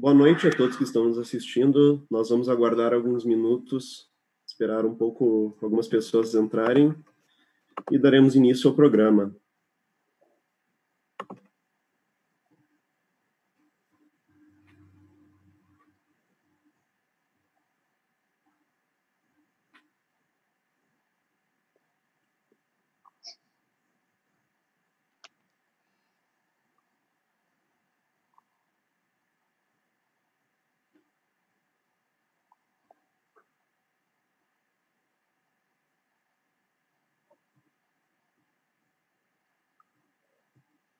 Boa noite a todos que estão nos assistindo. Nós vamos aguardar alguns minutos, esperar um pouco algumas pessoas entrarem e daremos início ao programa.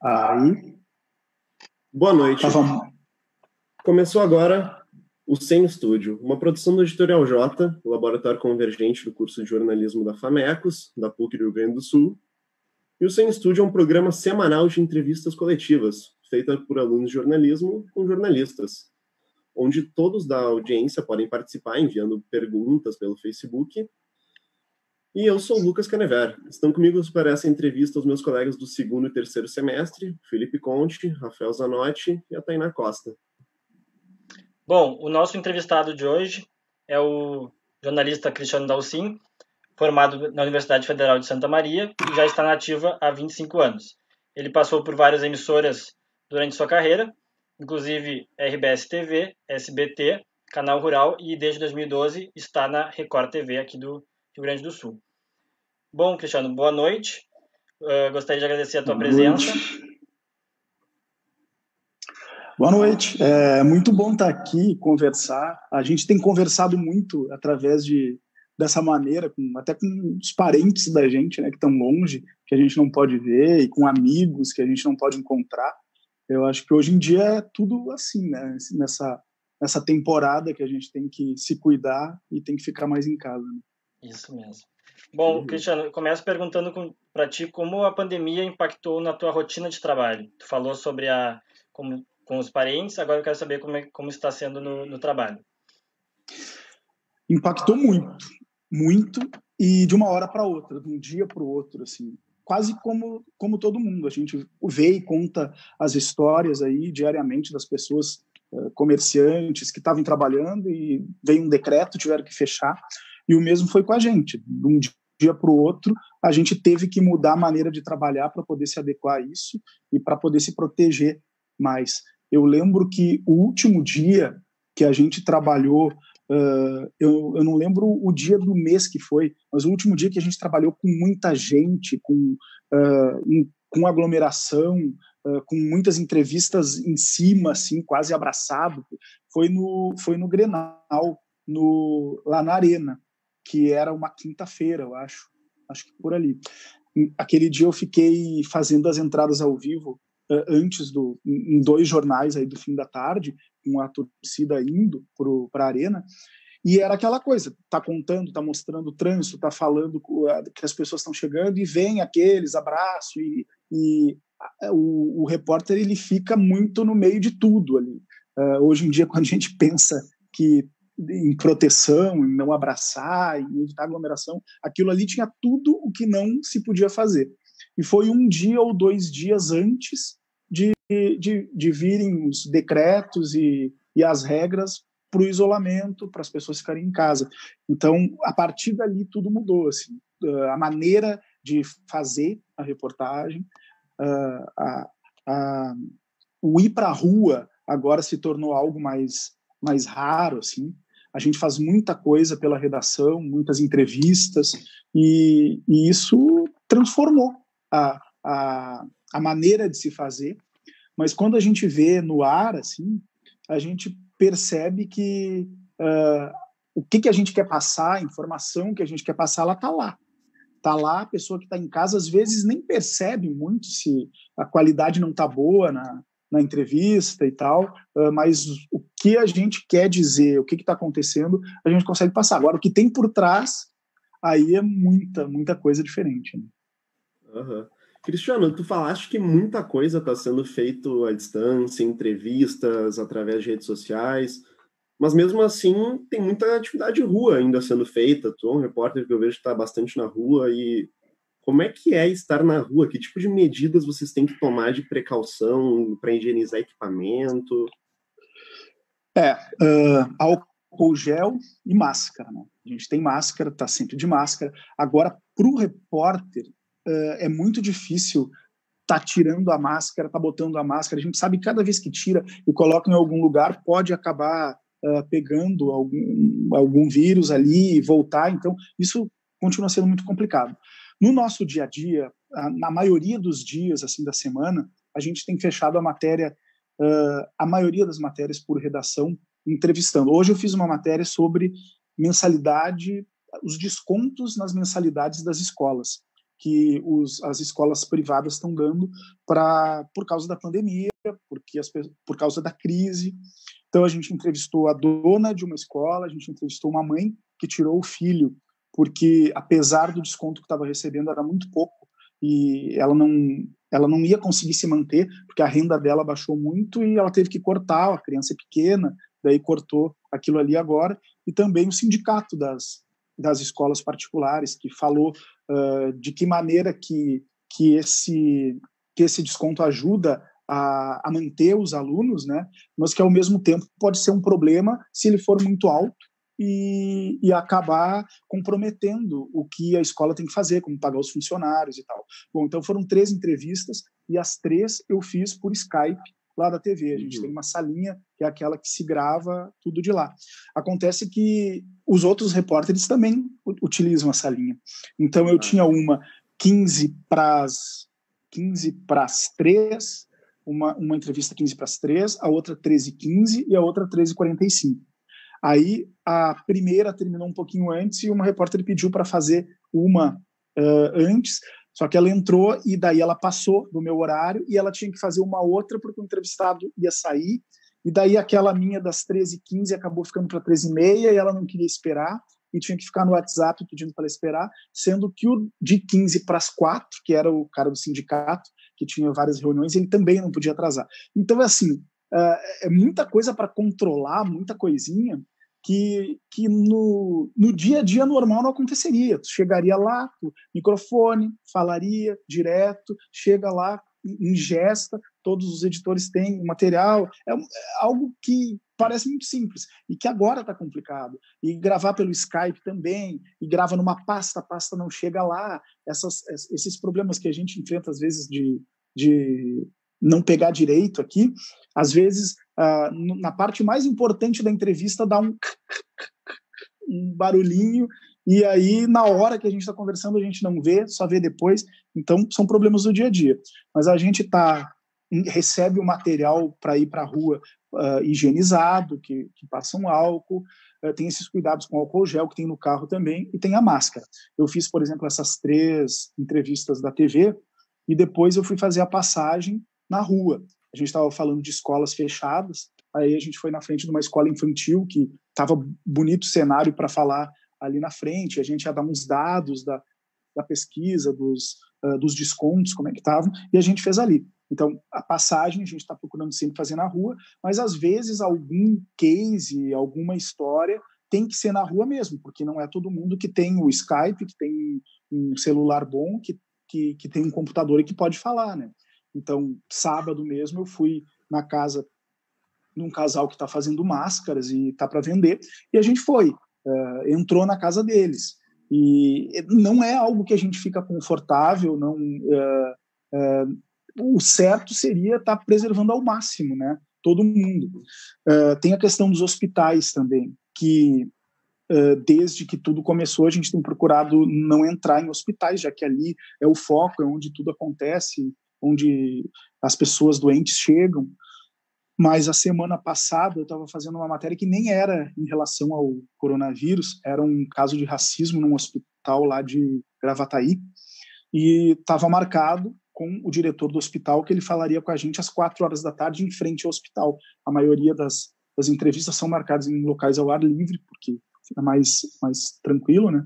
Aí. Boa noite. Tava... Começou agora o Sem Estúdio, uma produção do Editorial J, o laboratório convergente do curso de jornalismo da FAMECOS, da PUC do Rio Grande do Sul. E o Sem Estúdio é um programa semanal de entrevistas coletivas, feita por alunos de jornalismo com jornalistas, onde todos da audiência podem participar enviando perguntas pelo Facebook e eu sou o Lucas Canever. Estão comigo para essa entrevista os meus colegas do segundo e terceiro semestre, Felipe Conte, Rafael Zanotti e a Tainá Costa. Bom, o nosso entrevistado de hoje é o jornalista Cristiano Dalcin, formado na Universidade Federal de Santa Maria e já está nativa há 25 anos. Ele passou por várias emissoras durante sua carreira, inclusive RBS TV, SBT, Canal Rural e desde 2012 está na Record TV aqui do Rio Grande do Sul. Bom, Cristiano, boa noite. Uh, gostaria de agradecer a tua boa presença. Noite. Boa noite. É muito bom estar aqui conversar. A gente tem conversado muito através de dessa maneira, com, até com os parentes da gente, né, que estão longe, que a gente não pode ver, e com amigos que a gente não pode encontrar. Eu acho que hoje em dia é tudo assim, né, nessa nessa temporada que a gente tem que se cuidar e tem que ficar mais em casa. Né? Isso mesmo. Bom, uhum. Cristiano, eu começo perguntando para ti como a pandemia impactou na tua rotina de trabalho. Tu falou sobre a como, com os parentes, agora eu quero saber como, é, como está sendo no, no trabalho. Impactou muito, muito, e de uma hora para outra, de um dia para o outro, assim, quase como como todo mundo. A gente vê e conta as histórias aí diariamente das pessoas uh, comerciantes que estavam trabalhando e veio um decreto, tiveram que fechar. E o mesmo foi com a gente. De um dia para o outro, a gente teve que mudar a maneira de trabalhar para poder se adequar a isso e para poder se proteger mais. Eu lembro que o último dia que a gente trabalhou, uh, eu, eu não lembro o dia do mês que foi, mas o último dia que a gente trabalhou com muita gente, com, uh, com aglomeração, uh, com muitas entrevistas em cima, assim, quase abraçado, foi no, foi no Grenal, no, lá na Arena que era uma quinta-feira, eu acho, acho que por ali. Aquele dia eu fiquei fazendo as entradas ao vivo antes do em dois jornais aí do fim da tarde, com a torcida indo para a arena. E era aquela coisa, tá contando, tá mostrando o trânsito, tá falando que as pessoas estão chegando e vem aqueles, abraço, e, e o, o, repórter ele fica muito no meio de tudo ali. Uh, hoje em dia, quando a gente pensa que em proteção, em não abraçar, em evitar aglomeração, aquilo ali tinha tudo o que não se podia fazer. E foi um dia ou dois dias antes de, de, de virem os decretos e, e as regras para o isolamento, para as pessoas ficarem em casa. Então, a partir dali, tudo mudou. Assim, a maneira de fazer a reportagem, a, a, o ir para a rua agora se tornou algo mais, mais raro. Assim. A gente faz muita coisa pela redação, muitas entrevistas, e, e isso transformou a, a, a maneira de se fazer. Mas quando a gente vê no ar, assim, a gente percebe que uh, o que, que a gente quer passar, a informação que a gente quer passar, ela está lá. Está lá, a pessoa que está em casa às vezes nem percebe muito se a qualidade não está boa na, na entrevista e tal, uh, mas o que a gente quer dizer, o que está acontecendo, a gente consegue passar. Agora, o que tem por trás, aí é muita, muita coisa diferente. Né? Uhum. Cristiano, tu falaste que muita coisa está sendo feito à distância, entrevistas, através de redes sociais, mas mesmo assim tem muita atividade rua ainda sendo feita. Tu é um repórter que eu vejo que está bastante na rua e como é que é estar na rua? Que tipo de medidas vocês têm que tomar de precaução para higienizar equipamento? É, uh, álcool gel e máscara. Né? A gente tem máscara, está sempre de máscara. Agora, para o repórter, uh, é muito difícil tá tirando a máscara, tá botando a máscara. A gente sabe que cada vez que tira e coloca em algum lugar pode acabar uh, pegando algum, algum vírus ali e voltar. Então, isso continua sendo muito complicado. No nosso dia a dia, na maioria dos dias assim da semana, a gente tem fechado a matéria, uh, a maioria das matérias por redação, entrevistando. Hoje eu fiz uma matéria sobre mensalidade, os descontos nas mensalidades das escolas que os, as escolas privadas estão dando para por causa da pandemia, porque as, por causa da crise. Então a gente entrevistou a dona de uma escola, a gente entrevistou uma mãe que tirou o filho porque apesar do desconto que estava recebendo era muito pouco e ela não ela não ia conseguir se manter porque a renda dela baixou muito e ela teve que cortar a criança é pequena daí cortou aquilo ali agora e também o sindicato das das escolas particulares que falou uh, de que maneira que, que, esse, que esse desconto ajuda a, a, manter os alunos, né? mas que ao mesmo tempo pode ser um problema se ele for muito alto e, e, acabar comprometendo o que a escola tem que fazer, como pagar os funcionários e tal. Bom, então foram três entrevistas e as três eu fiz por Skype lá da TV. A gente uhum. tem uma salinha que é aquela que se grava tudo de lá. Acontece que os outros repórteres também utilizam a salinha. Então eu ah. tinha uma 15 para as 15 para as 3, uma, uma entrevista 15 para as 3, a outra 13 15 e a outra 13 45. Aí a primeira terminou um pouquinho antes e uma repórter pediu para fazer uma uh, antes, só que ela entrou e daí ela passou do meu horário e ela tinha que fazer uma outra porque o entrevistado ia sair. E daí aquela minha das 13h15 acabou ficando para 13h30 e ela não queria esperar e tinha que ficar no WhatsApp pedindo para esperar, sendo que o de 15 para as 4, que era o cara do sindicato, que tinha várias reuniões, ele também não podia atrasar. Então, assim, uh, é muita coisa para controlar, muita coisinha, que, que no, no dia a dia normal não aconteceria. Tu chegaria lá, microfone, falaria direto, chega lá, ingesta, todos os editores têm o material. É, é algo que parece muito simples e que agora está complicado. E gravar pelo Skype também, e grava numa pasta, a pasta não chega lá. Essas, esses problemas que a gente enfrenta às vezes de, de não pegar direito aqui, às vezes uh, na parte mais importante da entrevista dá um, um barulhinho e aí na hora que a gente está conversando a gente não vê, só vê depois. Então são problemas do dia a dia. Mas a gente tá recebe o material para ir para a rua uh, higienizado, que, que passa um álcool, uh, tem esses cuidados com álcool gel que tem no carro também e tem a máscara. Eu fiz, por exemplo, essas três entrevistas da TV e depois eu fui fazer a passagem na rua. A gente estava falando de escolas fechadas, Aí a gente foi na frente de uma escola infantil que estava bonito cenário para falar ali na frente. A gente ia dar uns dados da, da pesquisa, dos, uh, dos descontos, como é que estavam, e a gente fez ali. Então, a passagem a gente está procurando sempre fazer na rua, mas às vezes algum case, alguma história tem que ser na rua mesmo, porque não é todo mundo que tem o Skype, que tem um celular bom, que, que, que tem um computador e que pode falar, né? Então, sábado mesmo eu fui na casa num casal que está fazendo máscaras e está para vender, e a gente foi, uh, entrou na casa deles. E não é algo que a gente fica confortável, não. Uh, uh, o certo seria estar tá preservando ao máximo, né? Todo mundo. tem a questão dos hospitais também, que desde que tudo começou, a gente tem procurado não entrar em hospitais, já que ali é o foco, é onde tudo acontece, onde as pessoas doentes chegam. Mas a semana passada eu estava fazendo uma matéria que nem era em relação ao coronavírus, era um caso de racismo num hospital lá de Gravataí, e estava marcado com o diretor do hospital que ele falaria com a gente às quatro horas da tarde em frente ao hospital. A maioria das, das entrevistas são marcadas em locais ao ar livre, porque fica mais, mais tranquilo, né?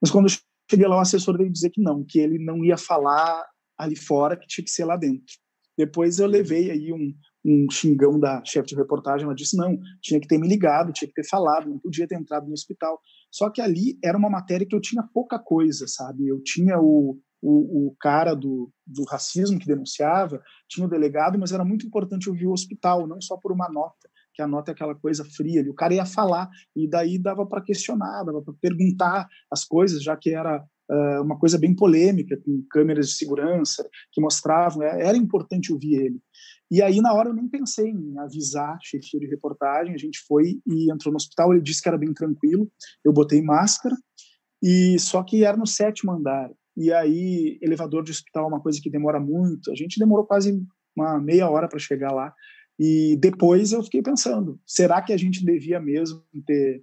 Mas quando eu cheguei lá, o assessor veio dizer que não, que ele não ia falar ali fora, que tinha que ser lá dentro. Depois eu levei aí um, um xingão da chefe de reportagem, ela disse não, tinha que ter me ligado, tinha que ter falado, não podia ter entrado no hospital. Só que ali era uma matéria que eu tinha pouca coisa, sabe? Eu tinha o, o, o cara do, do racismo que denunciava, tinha o delegado, mas era muito importante ouvir o hospital, não só por uma nota, que a nota é aquela coisa fria ali. O cara ia falar e daí dava para questionar, dava para perguntar as coisas, já que era uma coisa bem polêmica, com câmeras de segurança que mostravam, é, era importante ouvir ele. E aí, na hora, eu nem pensei em avisar a chefia de reportagem. A gente foi e entrou no hospital. Ele disse que era bem tranquilo. Eu botei máscara, e só que era no sétimo andar. E aí, elevador de hospital é uma coisa que demora muito. A gente demorou quase uma meia hora para chegar lá. E depois eu fiquei pensando: será que a gente devia mesmo ter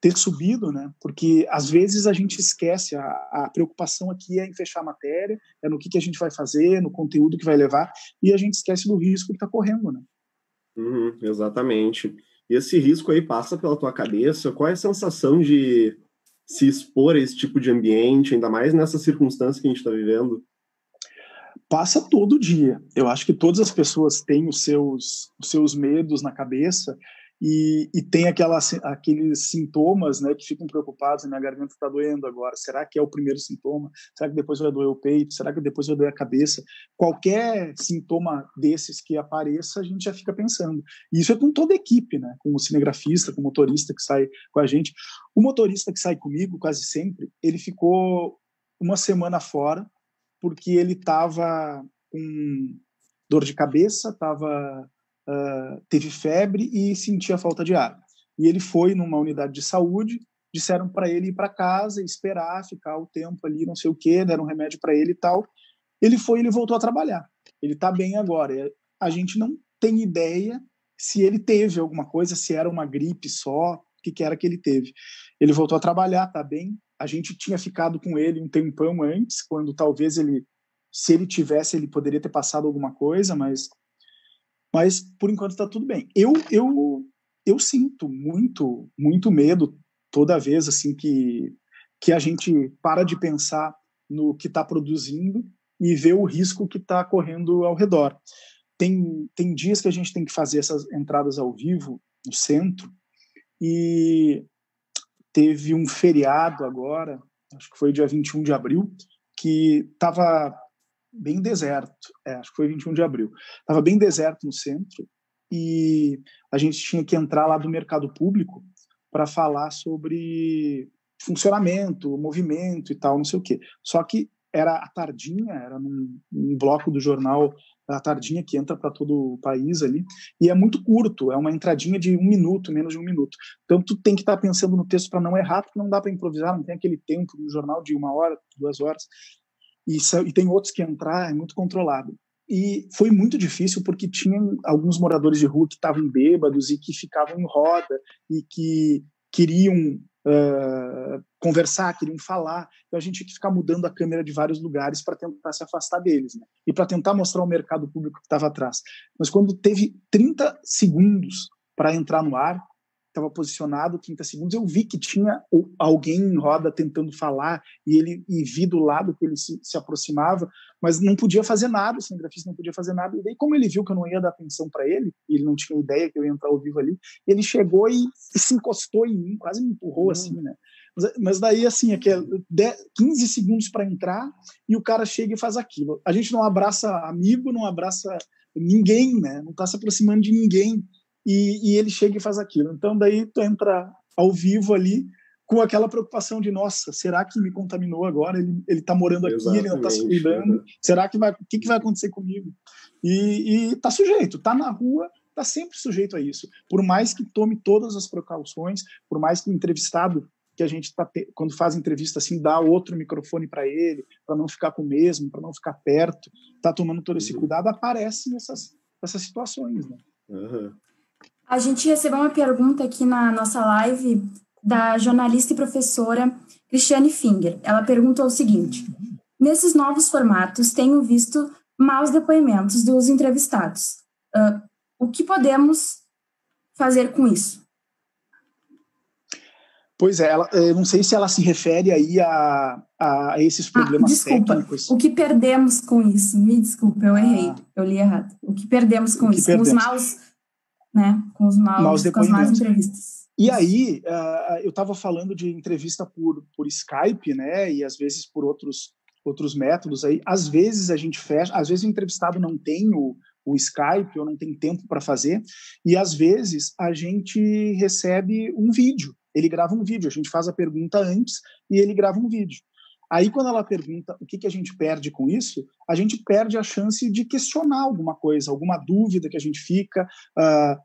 ter subido, né? Porque às vezes a gente esquece, a, a, preocupação aqui é em fechar a matéria, é no que, que a gente vai fazer, no conteúdo que vai levar, e a gente esquece do risco que está correndo, né? Uhum, exatamente. E esse risco aí passa pela tua cabeça? Qual é a sensação de se expor a esse tipo de ambiente, ainda mais nessa circunstância que a gente está vivendo? Passa todo dia. Eu acho que todas as pessoas têm os seus, os seus medos na cabeça e, e tem aquela, aqueles sintomas né, que ficam preocupados, minha garganta está doendo agora, será que é o primeiro sintoma? Será que depois vai doer o peito? Será que depois vai doer a cabeça? Qualquer sintoma desses que apareça, a gente já fica pensando. E isso é com toda a equipe, né? com o cinegrafista, com o motorista que sai com a gente. O motorista que sai comigo, quase sempre, ele ficou uma semana fora, porque ele estava com dor de cabeça, estava uh, teve febre e sentia falta de ar. E ele foi numa unidade de saúde, disseram para ele ir para casa, esperar, ficar o tempo ali, não sei o quê, deram um remédio para ele e tal. Ele foi, ele voltou a trabalhar. Ele está bem agora. A gente não tem ideia se ele teve alguma coisa, se era uma gripe só, o que, que era que ele teve. Ele voltou a trabalhar, está bem. A gente tinha ficado com ele um tempão antes, quando talvez ele, se ele tivesse, ele poderia ter passado alguma coisa, mas mas por enquanto está tudo bem. Eu eu eu sinto muito muito medo toda vez assim que que a gente para de pensar no que está produzindo e vê o risco que está correndo ao redor. Tem tem dias que a gente tem que fazer essas entradas ao vivo no centro e teve um feriado agora, acho que foi dia 21 de abril, que estava bem deserto, é, acho que foi 21 de abril. Estava bem deserto no centro e a gente tinha que entrar lá do mercado público para falar sobre funcionamento, movimento e tal, não sei o quê. Só que era a tardinha, era num, num bloco do jornal a tardinha que entra para todo o país ali, e é muito curto, é uma entradinha de um minuto, menos de um minuto. Então tu tem que estar tá pensando no texto para não errar, porque não dá para improvisar, não tem aquele tempo no jornal de uma hora, duas horas e, e tem outros que entrar, é muito controlado. E foi muito difícil porque tinham alguns moradores de rua que estavam bêbados e que ficavam em roda e que queriam uh, conversar, queriam falar. Então a gente tinha que ficar mudando a câmera de vários lugares para tentar se afastar deles, né? E para tentar mostrar o mercado público que estava atrás. Mas quando teve 30 segundos para entrar no ar, estava posicionado 30 segundos, eu vi que tinha alguém em roda tentando falar e ele e vi do lado que ele se, se aproximava, mas não podia fazer nada, o cinegrafista não podia fazer nada. E daí, como ele viu que eu não ia dar atenção para ele, e ele não tinha ideia que eu ia entrar ao vivo ali, ele chegou e, e se encostou em mim, quase me empurrou uhum. assim, né? Mas, mas daí, assim, é que é 15 segundos para entrar e o cara chega e faz aquilo. A gente não abraça amigo, não abraça ninguém, né? Não está se aproximando de ninguém e, e ele chega e faz aquilo. Então, daí tu entra ao vivo ali com aquela preocupação de nossa, será que me contaminou agora? Ele ele está morando aqui, Exatamente. ele não está se cuidando. Uhum. Será que vai, o que, que vai acontecer comigo? E, está sujeito, está na rua, está sempre sujeito a isso. Por mais que tome todas as precauções, por mais que o entrevistado que a gente tá quando faz entrevista assim dá outro microfone para ele, para não ficar com o mesmo, para não ficar perto, está tomando todo esse uhum. cuidado, aparecem essas essas situações, né? Uhum. A gente recebeu uma pergunta aqui na nossa live da jornalista e professora Cristiane Finger. Ela perguntou o seguinte: Nesses novos formatos, tenho visto maus depoimentos dos entrevistados. Uh, o que podemos fazer com isso? Pois é, ela, eu não sei se ela se refere aí a, a esses ah, problemas ah, desculpa, técnicos. O que perdemos com isso? Me desculpa, eu errei, ah, eu li errado. O que perdemos com isso? Perdemos. Com os maus né? Com os maus, maus com as más entrevistas. E aí, uh, eu estava falando de entrevista por, por Skype, né? E às vezes por outros, outros métodos aí. Às vezes a gente fecha, às vezes o entrevistado não tem o, o Skype ou não tem tempo para fazer, e às vezes a gente recebe um vídeo. Ele grava um vídeo, a gente faz a pergunta antes e ele grava um vídeo. Aí, quando ela pergunta o que, que a gente perde com isso, a gente perde a chance de questionar alguma coisa, alguma dúvida que a gente fica, uh,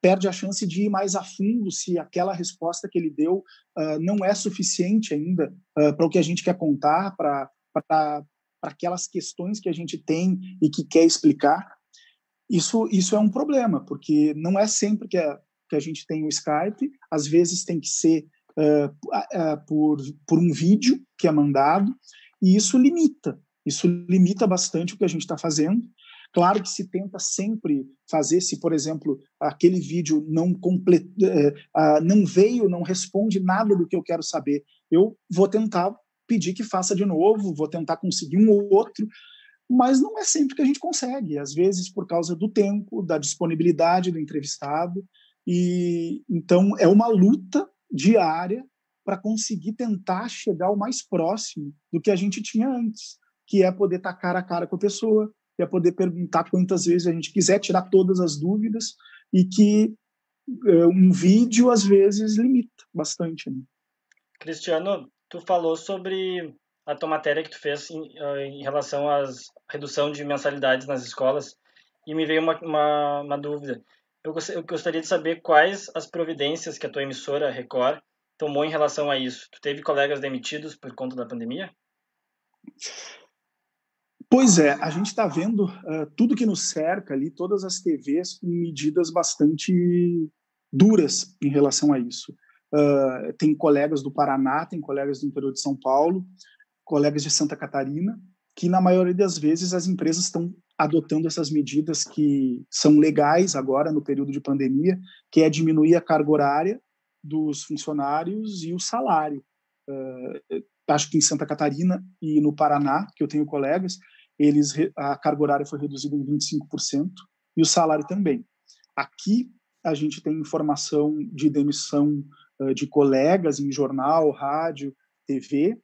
perde a chance de ir mais a fundo se aquela resposta que ele deu uh, não é suficiente ainda uh, para o que a gente quer contar, para aquelas questões que a gente tem e que quer explicar. Isso, isso é um problema, porque não é sempre que a, que a gente tem o Skype, às vezes tem que ser uh, por, por um vídeo que é mandado, e isso limita, isso limita bastante o que a gente está fazendo. Claro que se tenta sempre fazer, se, por exemplo, aquele vídeo não, comple... Uh, não veio, não responde nada do que eu quero saber, eu vou tentar pedir que faça de novo, vou tentar conseguir um ou outro, mas não é sempre que a gente consegue, às vezes por causa do tempo, da disponibilidade do entrevistado, e então é uma luta diária para conseguir tentar chegar o mais próximo do que a gente tinha antes, que é poder estar cara a cara com a pessoa, é poder perguntar quantas vezes a gente quiser, tirar todas as dúvidas e que uh, um vídeo às vezes limita bastante. Né? Cristiano, tu falou sobre a tua matéria que tu fez em, em relação à redução de mensalidades nas escolas e me veio uma, uma, uma dúvida. Eu gostaria de saber quais as providências que a tua emissora Record tomou em relação a isso. Tu teve colegas demitidos por conta da pandemia? Pois é, a gente está vendo uh, tudo que nos cerca ali, todas as TVs com medidas bastante duras em relação a isso. Uh, tem colegas do Paraná, tem colegas do interior de São Paulo, colegas de Santa Catarina, que na maioria das vezes as empresas estão adotando essas medidas que são legais agora no período de pandemia, que é diminuir a carga horária dos funcionários e o salário. Uh, acho que em Santa Catarina e no Paraná, que eu tenho colegas, eles a carga horária foi reduzida em 25% e o salário também. Aqui a gente tem informação de demissão uh, de colegas em jornal, rádio, TV,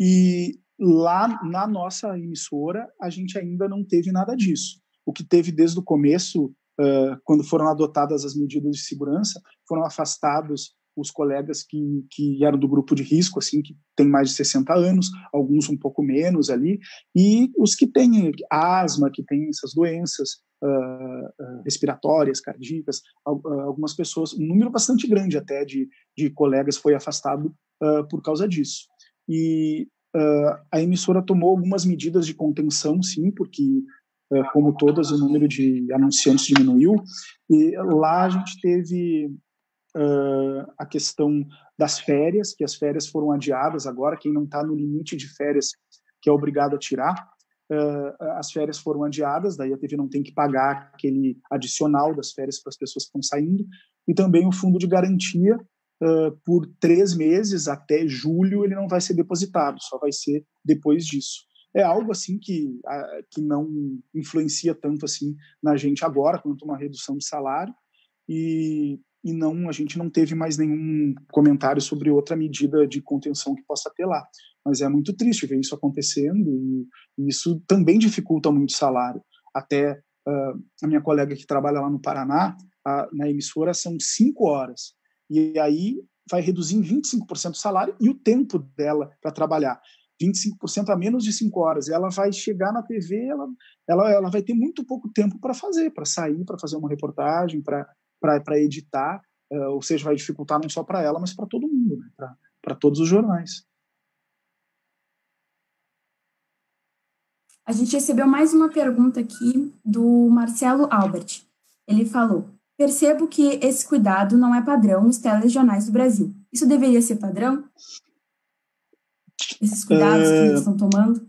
e Lá na nossa emissora, a gente ainda não teve nada disso. O que teve desde o começo, uh, quando foram adotadas as medidas de segurança, foram afastados os colegas que, que eram do grupo de risco, assim, que tem mais de 60 anos, alguns um pouco menos ali, e os que têm asma, que têm essas doenças uh, uh, respiratórias, cardíacas, algumas pessoas, um número bastante grande até de, de colegas foi afastado por causa disso. E Uh, a emissora tomou algumas medidas de contenção, sim, porque, uh, como todas, o número de anunciantes diminuiu. E lá a gente teve uh, a questão das férias, que as férias foram adiadas agora, quem não está no limite de férias que é obrigado a tirar, uh, as férias foram adiadas, daí a TV não tem que pagar aquele adicional das férias para as pessoas que estão saindo, e também o fundo de garantia, uh, por três meses, até julho, ele não vai ser depositado, só vai ser depois disso. É algo assim que, que não influencia tanto assim na gente agora, quanto uma redução de salário, e, e não a gente não teve mais nenhum comentário sobre outra medida de contenção que possa ter lá. Mas é muito triste ver isso acontecendo e, e isso também dificulta muito o salário. Até uh, a minha colega que trabalha lá no Paraná, a, na emissora, são cinco horas. E aí vai reduzir em 25% o salário e o tempo dela para trabalhar. 25% a menos de cinco horas. Ela vai chegar na TV, ela, ela, ela vai ter muito pouco tempo para fazer, para sair, para fazer uma reportagem, para editar, uh, ou seja, vai dificultar não só para ela, mas para todo mundo, né? para todos os jornais. A gente recebeu mais uma pergunta aqui do Marcelo Albert. Ele falou: Percebo que esse cuidado não é padrão nos telejornais do Brasil. Isso deveria ser padrão? Esses cuidados é... que eles estão tomando?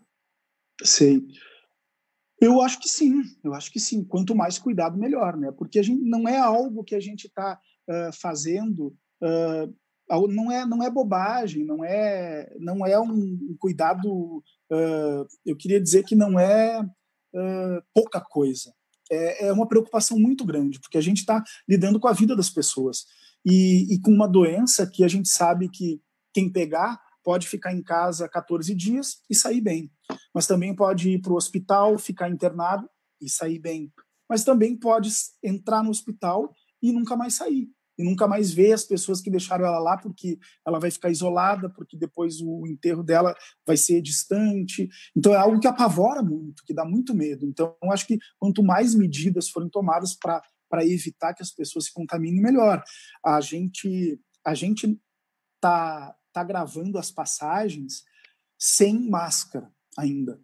Sei. Eu acho que sim, eu acho que sim. Quanto mais cuidado, melhor, né? Porque a gente não é algo que a gente está uh, fazendo, uh, não é não é bobagem, não é não é um cuidado uh, eu queria dizer que não é pouca coisa. É, é, uma preocupação muito grande, porque a gente está lidando com a vida das pessoas e, e, com uma doença que a gente sabe que quem pegar pode ficar em casa 14 dias e sair bem, mas também pode ir para o hospital, ficar internado e sair bem, mas também pode entrar no hospital e nunca mais sair e nunca mais ver as pessoas que deixaram ela lá, porque ela vai ficar isolada, porque depois o enterro dela vai ser distante. Então é algo que apavora muito, que dá muito medo. Então acho que quanto mais medidas forem tomadas para para evitar que as pessoas se contaminem melhor. A gente a gente tá tá gravando as passagens sem máscara ainda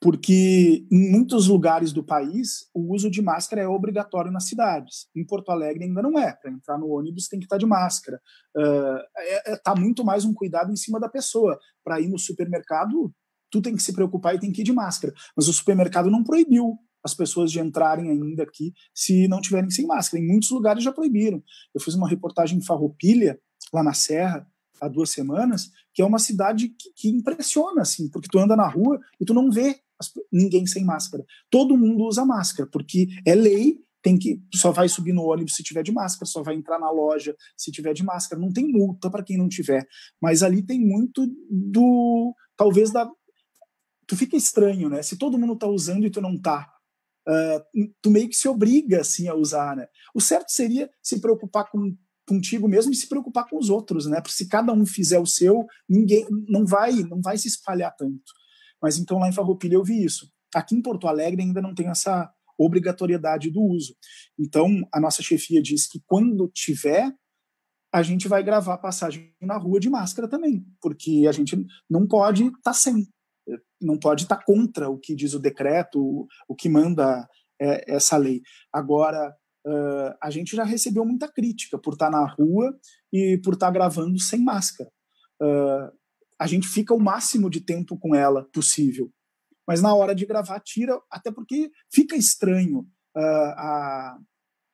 porque em muitos lugares do país o uso de máscara é obrigatório nas cidades. Em Porto Alegre ainda não é. Para entrar no ônibus tem que estar tá de máscara. Está uh, é, é, tá muito mais um cuidado em cima da pessoa. Para ir no supermercado, tu tem que se preocupar e tem que ir de máscara. Mas o supermercado não proibiu as pessoas de entrarem ainda aqui se não tiverem sem máscara. Em muitos lugares já proibiram. Eu fiz uma reportagem em Farroupilha, lá na Serra, há duas semanas, que é uma cidade que, que impressiona, assim, porque tu anda na rua e tu não vê ninguém sem máscara. Todo mundo usa máscara, porque é lei, tem que só vai subir no ônibus se tiver de máscara, só vai entrar na loja se tiver de máscara. Não tem multa para quem não tiver, mas ali tem muito do talvez da tu fica estranho, né? Se todo mundo tá usando e tu não tá, uh, tu meio que se obriga assim a usar, né? O certo seria se preocupar com contigo mesmo e se preocupar com os outros, né? Porque se cada um fizer o seu, ninguém não vai não vai se espalhar tanto. Mas então lá em Farroupilha eu vi isso. Aqui em Porto Alegre ainda não tem essa obrigatoriedade do uso. Então a nossa chefia diz que quando tiver, a gente vai gravar passagem na rua de máscara também, porque a gente não pode estar tá sem, não pode estar tá contra o que diz o decreto, o, que manda é, essa lei. Agora, uh, a gente já recebeu muita crítica por estar tá na rua e por estar gravando sem máscara. Uh, a gente fica o máximo de tempo com ela possível. Mas na hora de gravar, tira, até porque fica estranho. Uh, a,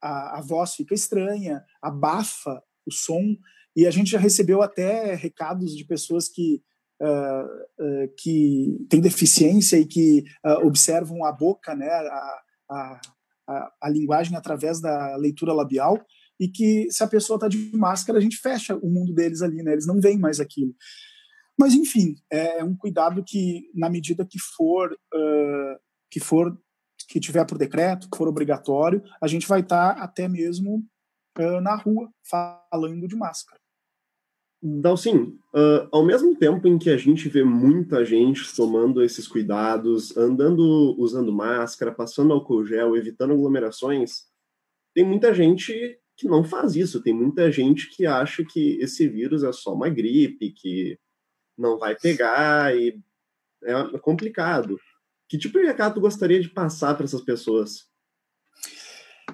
a, a voz fica estranha, abafa o som. E a gente já recebeu até recados de pessoas que, que têm deficiência e que observam a boca, né, a, a, a, a linguagem através da leitura labial e que se a pessoa está de máscara, a gente fecha o mundo deles ali, né? Eles não veem mais aquilo. Mas, enfim, é, é um cuidado que, na medida que for, uh, que for, que tiver por decreto, que for obrigatório, a gente vai estar tá até mesmo uh, na rua falando de máscara. Dalcin, uh, ao mesmo tempo em que a gente vê muita gente tomando esses cuidados, andando usando máscara, passando álcool gel, evitando aglomerações, tem muita gente que não faz isso. Tem muita gente que acha que esse vírus é só uma gripe, que não vai pegar e é complicado. Que tipo de recado gostaria de passar para essas pessoas?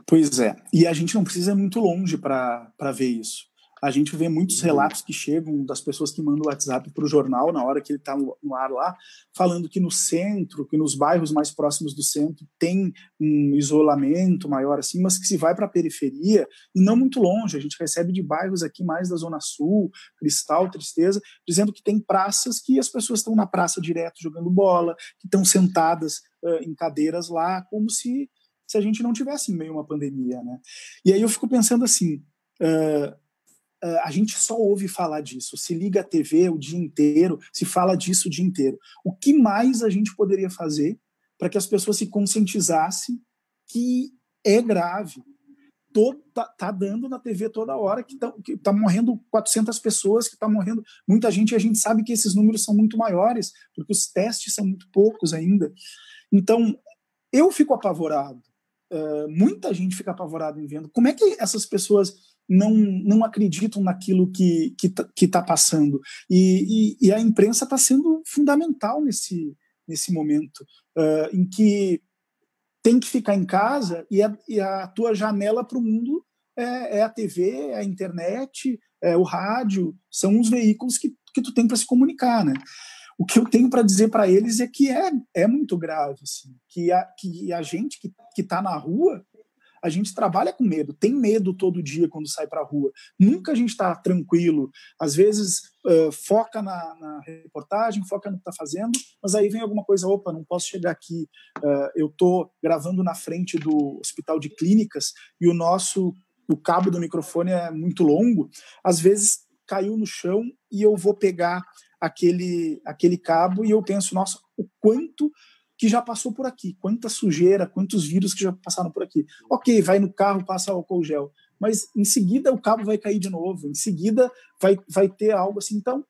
Pois é, e a gente não precisa ir muito longe para ver isso. A gente vê muitos uhum. relatos que chegam das pessoas que mandam o WhatsApp para o jornal na hora que ele está no ar lá, falando que no centro, que nos bairros mais próximos do centro tem um isolamento maior assim, mas que se vai para a periferia e não muito longe, a gente recebe de bairros aqui mais da zona sul, Cristal, Tristeza, dizendo que tem praças que as pessoas estão na praça direto jogando bola, que estão sentadas uh, em cadeiras lá, como se se a gente não tivesse meio uma pandemia, né? E aí eu fico pensando assim, uh, uh, a gente só ouve falar disso, se liga a TV o dia inteiro, se fala disso o dia inteiro. O que mais a gente poderia fazer para que as pessoas se conscientizassem que é grave? Todo, tá, tá, dando na TV toda hora que tá, que tá morrendo 400 pessoas, que tá morrendo muita gente, e a gente sabe que esses números são muito maiores, porque os testes são muito poucos ainda. Então, eu fico apavorado. Uh, muita gente fica apavorada em vendo. Como é que essas pessoas não, não acreditam naquilo que está que tá passando. E, e, e, a imprensa está sendo fundamental nesse, nesse momento, uh, em que tem que ficar em casa e a, e a tua janela para o mundo é, é, a TV, é a internet, é o rádio, são os veículos que, que tu tem para se comunicar, né? O que eu tenho para dizer para eles é que é, é muito grave, assim, que, a, que a gente que está na rua a gente trabalha com medo, tem medo todo dia quando sai para a rua. Nunca a gente está tranquilo. Às vezes uh, foca na, na, reportagem, foca no que está fazendo, mas aí vem alguma coisa, opa, não posso chegar aqui. Uh, eu estou gravando na frente do hospital de clínicas e o nosso o cabo do microfone é muito longo. Às vezes caiu no chão e eu vou pegar aquele aquele cabo e eu penso, nossa, o quanto que já passou por aqui. Quanta sujeira, quantos vírus que já passaram por aqui. Ok, vai no carro, passa álcool gel. Mas em seguida o cabo vai cair de novo, em seguida vai, vai ter algo assim. Então,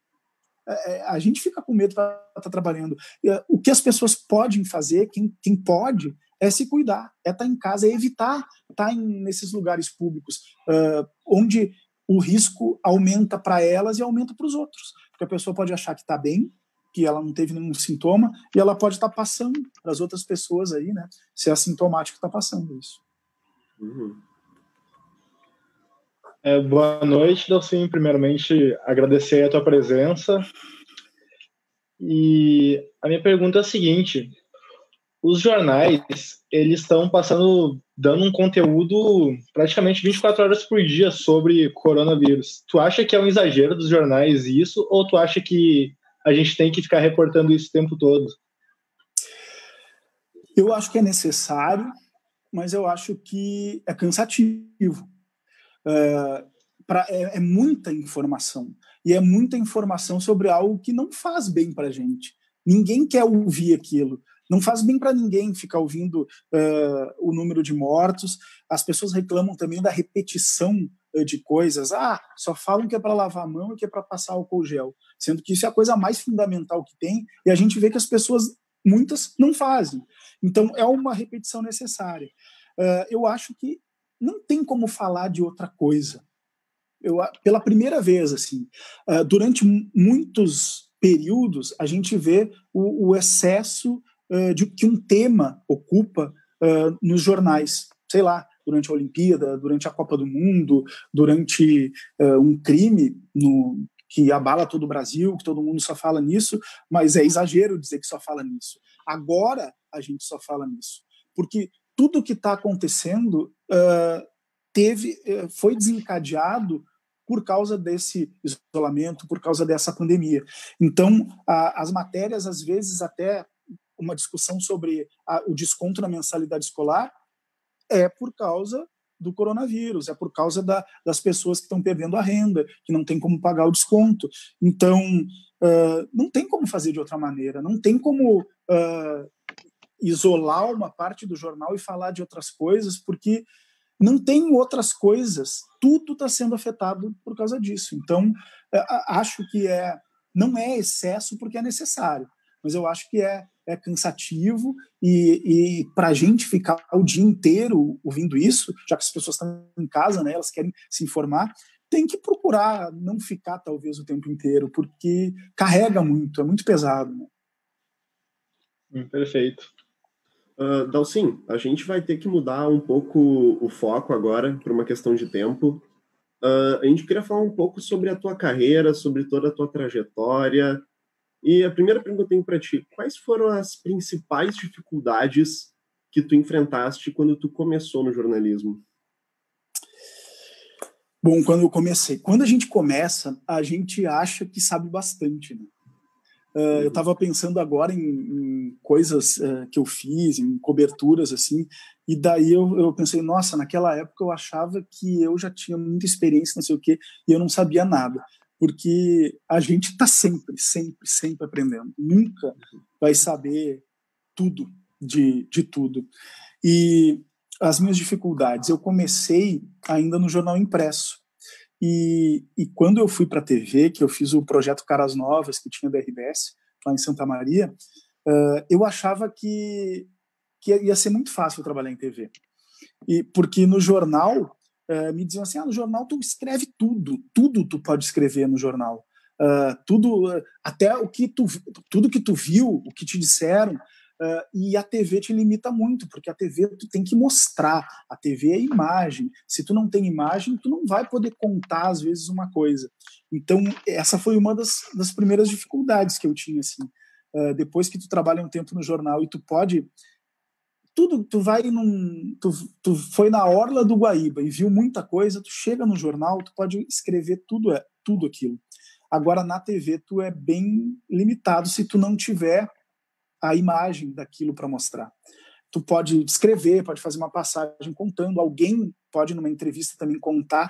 é, é a gente fica com medo para estar tá trabalhando. É, o que as pessoas podem fazer, quem, quem pode, é se cuidar, é estar tá em casa, é evitar estar tá nesses lugares públicos, uh, onde o risco aumenta para elas e aumenta para os outros. Porque a pessoa pode achar que está bem, que ela não teve nenhum sintoma e ela pode estar tá passando para as outras pessoas aí, né? Se é assintomático está passando isso. Uhum. É, boa noite, Dalcin. Primeiramente, agradecer a tua presença. E a minha pergunta é a seguinte: os jornais eles estão passando, dando um conteúdo praticamente 24 horas por dia sobre coronavírus. Tu acha que é um exagero dos jornais isso, ou tu acha que a gente tem que ficar reportando isso o tempo todo? Eu acho que é necessário, mas eu acho que é cansativo. É, pra, é, é muita informação. E é muita informação sobre algo que não faz bem para a gente. Ninguém quer ouvir aquilo. Não faz bem para ninguém ficar ouvindo uh, o número de mortos. As pessoas reclamam também da repetição de coisas. Ah, só falam que é para lavar a mão e que é para passar álcool gel. Sendo que isso é a coisa mais fundamental que tem e a gente vê que as pessoas, muitas, não fazem. Então, é uma repetição necessária. Uh, eu acho que não tem como falar de outra coisa. Eu, pela primeira vez, assim, durante muitos períodos, a gente vê o, o excesso uh, de que um tema ocupa uh, nos jornais. Sei lá, durante a Olimpíada, durante a Copa do Mundo, durante uh, um crime no, que abala todo o Brasil, que todo mundo só fala nisso, mas é exagero dizer que só fala nisso. Agora a gente só fala nisso, porque tudo que está acontecendo uh, teve, uh, foi desencadeado por causa desse isolamento, por causa dessa pandemia. Então, a, as matérias às vezes até uma discussão sobre a, o desconto na mensalidade escolar é por causa do coronavírus, é por causa da, das pessoas que estão perdendo a renda, que não tem como pagar o desconto. Então, uh, não tem como fazer de outra maneira, não tem como uh, isolar uma parte do jornal e falar de outras coisas, porque não tem outras coisas, tudo está sendo afetado por causa disso. Então, uh, acho que é não é excesso porque é necessário, mas eu acho que é é cansativo e, e para a gente ficar o dia inteiro ouvindo isso, já que as pessoas estão em casa, né, elas querem se informar, tem que procurar não ficar talvez o tempo inteiro, porque carrega muito, é muito pesado. Né? Hum, perfeito. Uh, Dalcin, a gente vai ter que mudar um pouco o foco agora para uma questão de tempo. Uh, a gente queria falar um pouco sobre a tua carreira, sobre toda a tua trajetória. E a primeira pergunta que eu tenho para ti: quais foram as principais dificuldades que tu enfrentaste quando tu começou no jornalismo? Bom, quando eu comecei, quando a gente começa, a gente acha que sabe bastante, né? Uh, eu estava pensando agora em, em coisas uh, que eu fiz, em coberturas assim, e daí eu, eu, pensei, nossa, naquela época eu achava que eu já tinha muita experiência, não sei o quê, e eu não sabia nada, porque a gente está sempre, sempre, sempre aprendendo, nunca vai saber tudo de, de tudo. E as minhas dificuldades, eu comecei ainda no jornal impresso. E, e quando eu fui para a TV, que eu fiz o projeto Caras Novas, que tinha da RBS, lá em Santa Maria, uh, eu achava que, que ia ser muito fácil trabalhar em TV. E, porque no jornal, uh, me diziam assim, ah, no jornal tu escreve tudo, tudo tu pode escrever no jornal. Uh, tudo, até o que tu, tudo que tu viu, o que te disseram, Uh, e a TV te limita muito, porque a TV tu tem que mostrar, a TV é imagem. Se tu não tem imagem, tu não vai poder contar às vezes uma coisa. Então essa foi uma das, das primeiras dificuldades que eu tinha assim. Uh, depois que tu trabalha um tempo no jornal e tu pode tudo, tu vai num, tu, tu foi na orla do Guaíba e viu muita coisa, tu chega no jornal, tu pode escrever tudo, é tudo aquilo. Agora na TV tu é bem limitado se tu não tiver a imagem daquilo para mostrar. Tu pode escrever, pode fazer uma passagem contando, alguém pode numa entrevista também contar,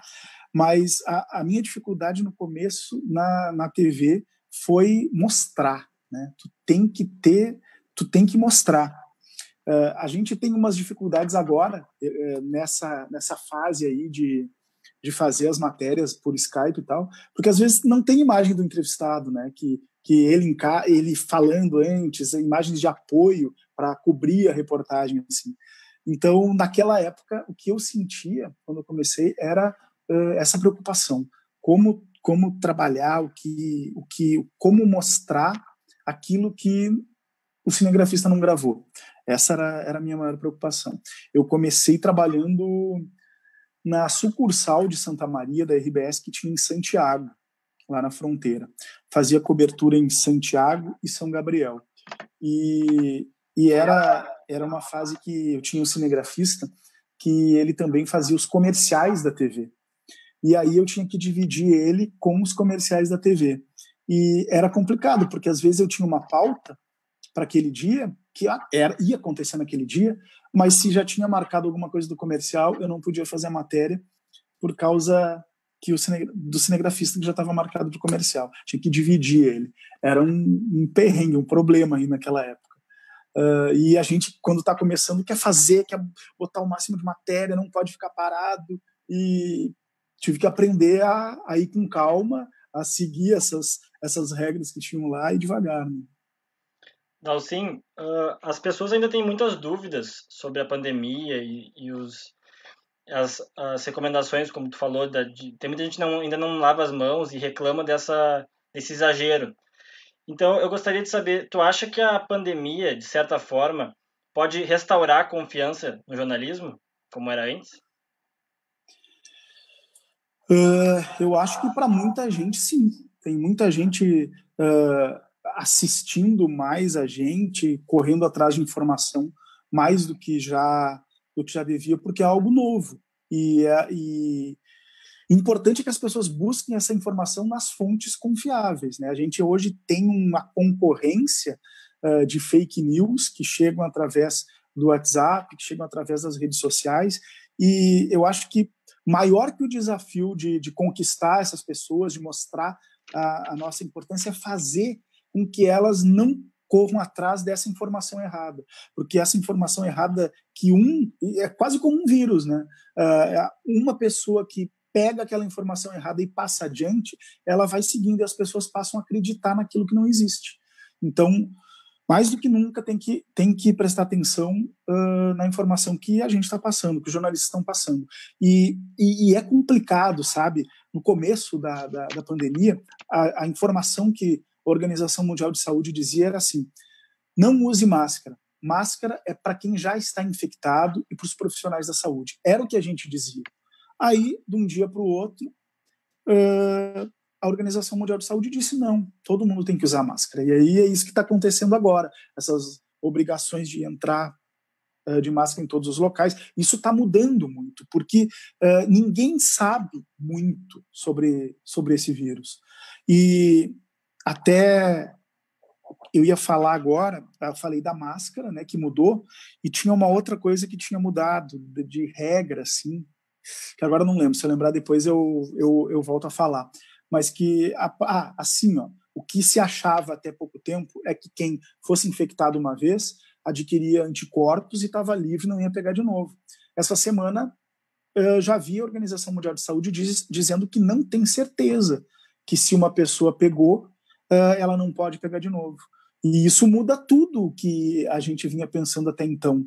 mas a, a minha dificuldade no começo na, na TV foi mostrar, né? Tu tem que ter, tu tem que mostrar. Uh, a gente tem umas dificuldades agora uh, nessa nessa fase aí de de fazer as matérias por Skype e tal, porque às vezes não tem imagem do entrevistado, né? Que que ele, ele falando antes, imagens de apoio para cobrir a reportagem. Assim. Então, naquela época, o que eu sentia quando eu comecei era uh, essa preocupação, como como trabalhar, o que, o que, como mostrar aquilo que o cinegrafista não gravou. Essa era, era a minha maior preocupação. Eu comecei trabalhando na sucursal de Santa Maria da RBS que tinha em Santiago lá na fronteira. Fazia cobertura em Santiago e São Gabriel. E, e era, era uma fase que eu tinha um cinegrafista que ele também fazia os comerciais da TV. E aí eu tinha que dividir ele com os comerciais da TV. E era complicado, porque às vezes eu tinha uma pauta para aquele dia, que era, ia acontecer naquele dia, mas se já tinha marcado alguma coisa do comercial, eu não podia fazer a matéria por causa que o cine, do cinegrafista que já estava marcado de comercial. Tinha que dividir ele. Era um, um perrengue, um problema aí naquela época. Uh, e a gente, quando está começando, quer fazer, quer botar o máximo de matéria, não pode ficar parado. E tive que aprender a, a ir com calma, a seguir essas, essas regras que tinham lá e devagar. Né? Dalcin, uh, as pessoas ainda têm muitas dúvidas sobre a pandemia e, e os as, as recomendações, como tu falou, da, de, tem muita gente não, ainda não lava as mãos e reclama dessa, desse exagero. Então, eu gostaria de saber, tu acha que a pandemia, de certa forma, pode restaurar a confiança no jornalismo, como era antes? Uh, eu acho que para muita gente, sim. Tem muita gente uh, assistindo mais a gente, correndo atrás de informação mais do que já do que já devia, porque é algo novo. E, é, e importante é que as pessoas busquem essa informação nas fontes confiáveis. Né? A gente hoje tem uma concorrência uh, de fake news que chegam através do WhatsApp, que chegam através das redes sociais, e eu acho que maior que o desafio de, de conquistar essas pessoas, de mostrar a, a nossa importância, é fazer com que elas não corram atrás dessa informação errada, porque essa informação errada que um é quase como um vírus, né? Uh, uma pessoa que pega aquela informação errada e passa adiante, ela vai seguindo e as pessoas passam a acreditar naquilo que não existe. Então, mais do que nunca tem que tem que prestar atenção uh, na informação que a gente está passando, que os jornalistas estão passando. E, e, e, é complicado, sabe? No começo da, da, da pandemia, a, a informação que Organização Mundial de Saúde dizia era assim: não use máscara. máscara é para quem já está infectado e para os profissionais da saúde. Era o que a gente dizia. Aí, de um dia para o outro, a Organização Mundial de Saúde disse não, todo mundo tem que usar máscara. E aí é isso que está acontecendo agora, essas obrigações de entrar de máscara em todos os locais. Isso está mudando muito, porque ninguém sabe muito sobre, sobre esse vírus. E até eu ia falar agora, eu falei da máscara, né, que mudou, e tinha uma outra coisa que tinha mudado, de, de regra, assim, que agora não lembro, se eu lembrar depois eu, eu, eu volto a falar mas que, ah, assim, ó, o que se achava até pouco tempo é que quem fosse infectado uma vez adquiria anticorpos e estava livre, não ia pegar de novo. Essa semana eu já vi a Organização Mundial de Saúde diz, dizendo que não tem certeza que se uma pessoa pegou, ela não pode pegar de novo. E isso muda tudo que a gente vinha pensando até então.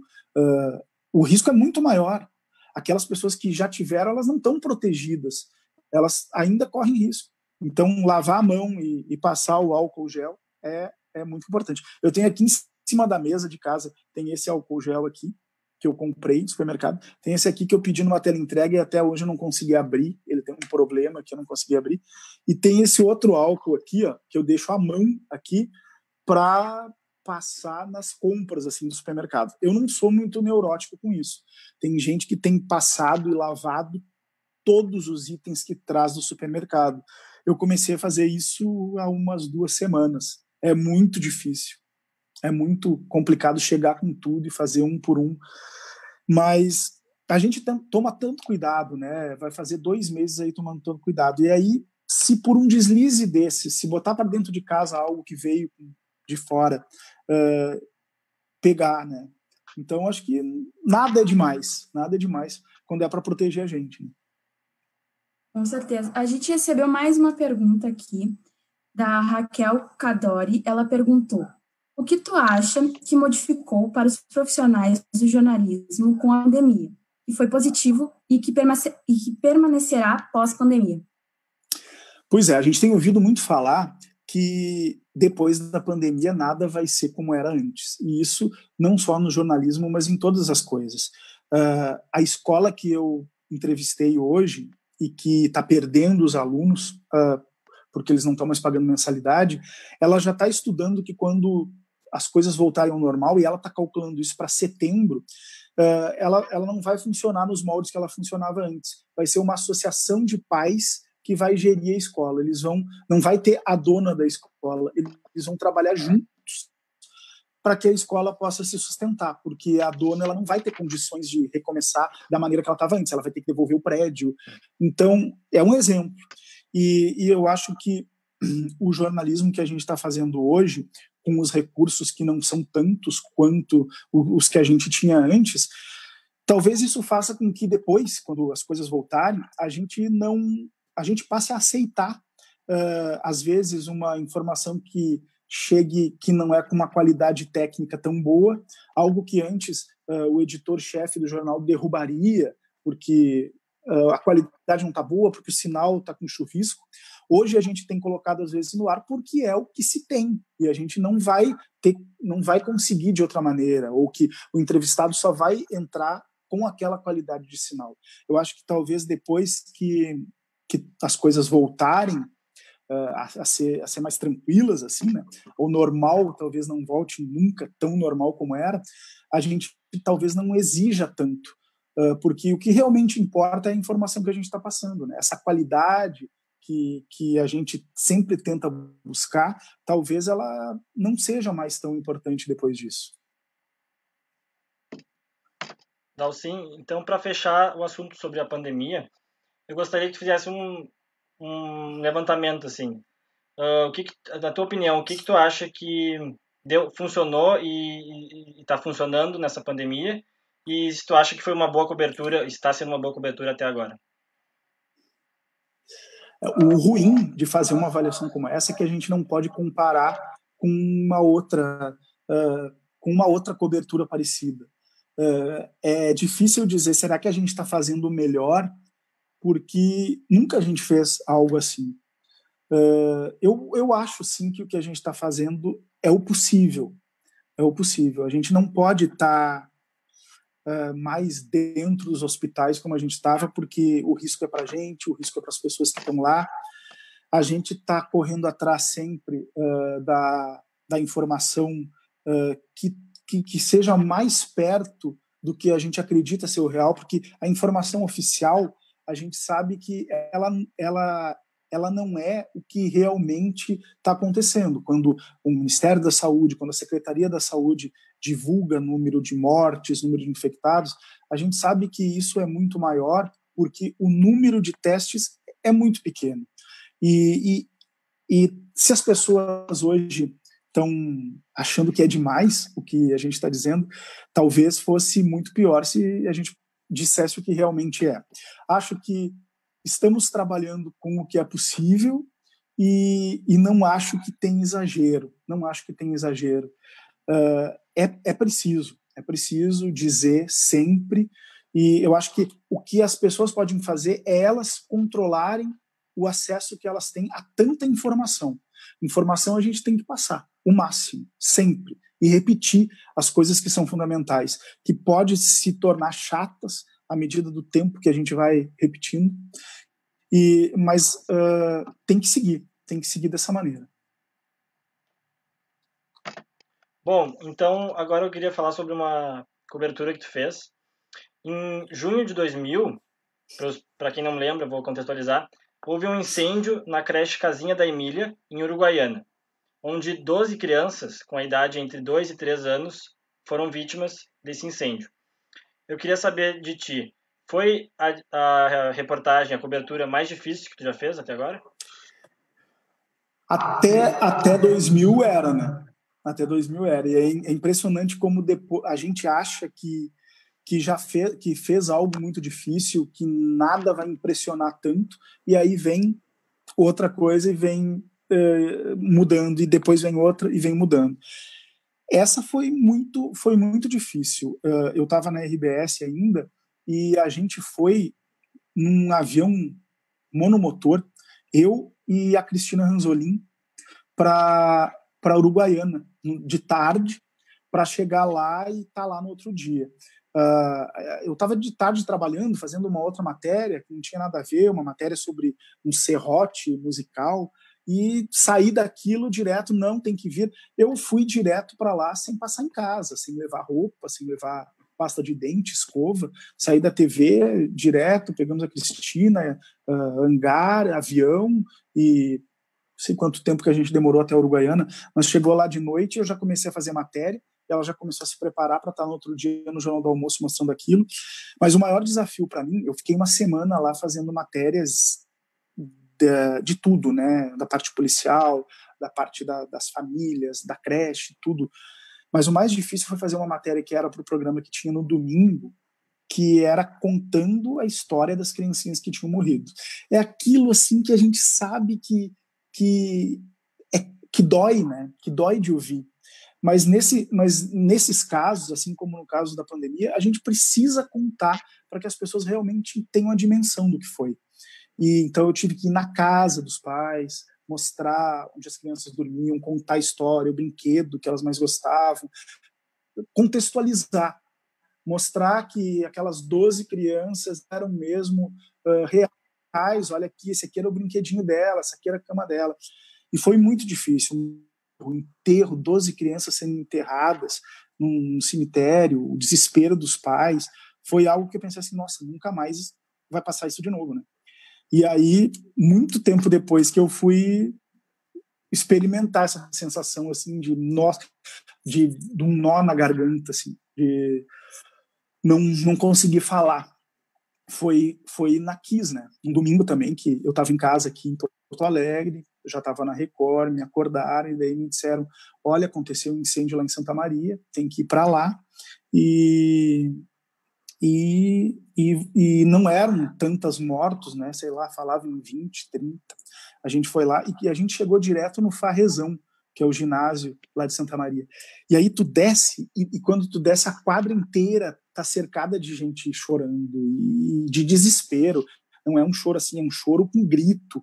o risco é muito maior. Aquelas pessoas que já tiveram, elas não estão protegidas elas ainda correm risco. Então, lavar a mão e, e, passar o álcool gel é, é muito importante. Eu tenho aqui em cima da mesa de casa, tem esse álcool gel aqui, que eu comprei no supermercado. Tem esse aqui que eu pedi numa tela entrega e até hoje eu não consegui abrir. Ele tem um problema que eu não consegui abrir. E tem esse outro álcool aqui, ó, que eu deixo a mão aqui para passar nas compras assim do supermercado. Eu não sou muito neurótico com isso. Tem gente que tem passado e lavado todos os itens que traz do supermercado. Eu comecei a fazer isso há umas duas semanas. É muito difícil. É muito complicado chegar com tudo e fazer um por um. Mas a gente toma tanto cuidado, né? Vai fazer dois meses aí tomando tanto cuidado. E aí, se por um deslize desse, se botar para dentro de casa algo que veio de fora, uh, pegar, né? Então, acho que nada é demais, nada é demais quando é para proteger a gente. Né? Com certeza. A gente recebeu mais uma pergunta aqui da Raquel Cadori. Ela perguntou: O que tu acha que modificou para os profissionais do jornalismo com a pandemia? Que foi positivo e que, e que permanecerá pós-pandemia? Pois é, a gente tem ouvido muito falar que depois da pandemia nada vai ser como era antes. E isso não só no jornalismo, mas em todas as coisas. Uh, a escola que eu entrevistei hoje, e que está perdendo os alunos uh, porque eles não estão mais pagando mensalidade, ela já está estudando que quando as coisas voltarem ao normal, e ela está calculando isso para setembro, uh, ela, ela não vai funcionar nos moldes que ela funcionava antes. Vai ser uma associação de pais que vai gerir a escola. Eles vão, não vai ter a dona da escola, eles vão trabalhar juntos para que a escola possa se sustentar, porque a dona ela não vai ter condições de recomeçar da maneira que ela estava antes, ela vai ter que devolver o prédio. Então, é um exemplo. E, e eu acho que o jornalismo que a gente está fazendo hoje, com os recursos que não são tantos quanto os que a gente tinha antes, talvez isso faça com que depois, quando as coisas voltarem, a gente não, a gente passe a aceitar uh, às vezes uma informação que chegue que não é com uma qualidade técnica tão boa, algo que antes uh, o editor-chefe do jornal derrubaria, porque uh, a qualidade não está boa, porque o sinal está com chuvisco. Hoje a gente tem colocado às vezes no ar porque é o que se tem e a gente não vai ter, não vai conseguir de outra maneira, ou que o entrevistado só vai entrar com aquela qualidade de sinal. Eu acho que talvez depois que, que as coisas voltarem a, a, ser, a ser mais tranquilas, assim, né? O normal talvez não volte nunca tão normal como era, a gente talvez não exija tanto, uh, porque o que realmente importa é a informação que a gente está passando, né? Essa qualidade que, que a gente sempre tenta buscar, talvez ela não seja mais tão importante depois disso. Dalcin, então para fechar o assunto sobre a pandemia, eu gostaria que tu fizesse um, um levantamento assim. Uh, o que, que, na tua opinião, o que, que tu acha que deu, funcionou e está funcionando nessa pandemia? E se tu acha que foi uma boa cobertura, está sendo uma boa cobertura até agora? O ruim de fazer uma avaliação como essa é que a gente não pode comparar com uma outra, uh, com uma outra cobertura parecida. Uh, é difícil dizer, será que a gente está fazendo melhor porque nunca a gente fez algo assim. Uh, eu, eu acho sim que o que a gente está fazendo é o possível. é o possível. A gente não pode estar tá, uh, mais dentro dos hospitais como a gente estava, porque o risco é para a gente, o risco é para as pessoas que estão lá. A gente está correndo atrás sempre uh, da, da informação uh, que, que, que seja mais perto do que a gente acredita ser o real, porque a informação oficial a gente sabe que ela, ela, ela não é o que realmente está acontecendo. Quando o Ministério da Saúde, quando a Secretaria da Saúde divulga número de mortes, número de infectados, a gente sabe que isso é muito maior porque o número de testes é muito pequeno. E, e, e se as pessoas hoje estão achando que é demais o que a gente está dizendo, talvez fosse muito pior se a gente dissesse o que realmente é. Acho que estamos trabalhando com o que é possível e, e não acho que tem exagero. Não acho que tem exagero. Uh, é, é preciso, é preciso dizer sempre. E eu acho que o que as pessoas podem fazer é elas controlarem o acesso que elas têm a tanta informação. Informação a gente tem que passar o máximo, sempre, e repetir as coisas que são fundamentais, que pode se tornar chatas à medida do tempo que a gente vai repetindo, e mas uh, tem que seguir, tem que seguir dessa maneira. Bom, então agora eu queria falar sobre uma cobertura que tu fez. Em junho de 2000, para quem não lembra, vou contextualizar, houve um incêndio na creche Casinha da Emília, em Uruguaiana onde 12 crianças com a idade entre 2 e 3 anos foram vítimas desse incêndio. Eu queria saber de ti, foi a, a reportagem, a cobertura mais difícil que tu já fez até agora? Até, até 2000 era, né? Até 2000 era. E é, é impressionante como depois, a gente acha que, que já fez, que fez algo muito difícil, que nada vai impressionar tanto, e aí vem outra coisa e vem eh, mudando e depois vem outra e vem mudando. Essa foi muito foi muito difícil. Uh, eu estava na RBS ainda e a gente foi num avião monomotor, eu e a Cristina Ranzolin para para Uruguaiana de tarde para chegar lá e estar tá lá no outro dia. Uh, eu estava de tarde trabalhando, fazendo uma outra matéria que não tinha nada a ver, uma matéria sobre um serrote musical, e sair daquilo direto, não tem que vir. Eu fui direto para lá sem passar em casa, sem levar roupa, sem levar pasta de dente, escova, saí da TV direto, pegamos a Cristina, uh, hangar, avião e sei quanto tempo que a gente demorou até a Uruguaiana, mas chegou lá de noite eu já comecei a fazer matéria, ela já começou a se preparar para estar no outro dia no Jornal do Almoço mostrando aquilo. Mas o maior desafio para mim, eu fiquei uma semana lá fazendo matérias de, de tudo, né? Da parte policial, da parte da, das famílias, da creche, tudo. Mas o mais difícil foi fazer uma matéria que era para o programa que tinha no domingo, que era contando a história das criancinhas que tinham morrido. É aquilo assim que a gente sabe que que é, que dói, né? Que dói de ouvir. Mas, nesse, mas nesses casos, assim como no caso da pandemia, a gente precisa contar para que as pessoas realmente tenham a dimensão do que foi. E então eu tive que ir na casa dos pais, mostrar onde as crianças dormiam, contar a história, o brinquedo que elas mais gostavam, contextualizar, mostrar que aquelas 12 crianças eram mesmo uh, reais. Olha aqui, esse aqui era o brinquedinho dela, essa aqui era a cama dela. E foi muito difícil. O enterro, 12 crianças sendo enterradas num cemitério, o desespero dos pais, foi algo que eu pensei assim: nossa, nunca mais vai passar isso de novo, né? E aí, muito tempo depois que eu fui experimentar essa sensação assim de nó, de, de um nó na garganta, assim, de não, não conseguir falar. Foi, foi na Kiss, né? Um domingo também, que eu estava em casa aqui em Porto Alegre, já estava na Record, me acordaram e daí me disseram: olha, aconteceu um incêndio lá em Santa Maria, tem que ir para lá. E e, e, e não eram tantas mortos, né? Sei lá, falavam em 20, 30. A gente foi lá e a gente chegou direto no Farrezão, que é o ginásio lá de Santa Maria. E aí tu desce e, e quando tu desce a quadra inteira tá cercada de gente chorando e de desespero. Não é um choro assim, é um choro com grito.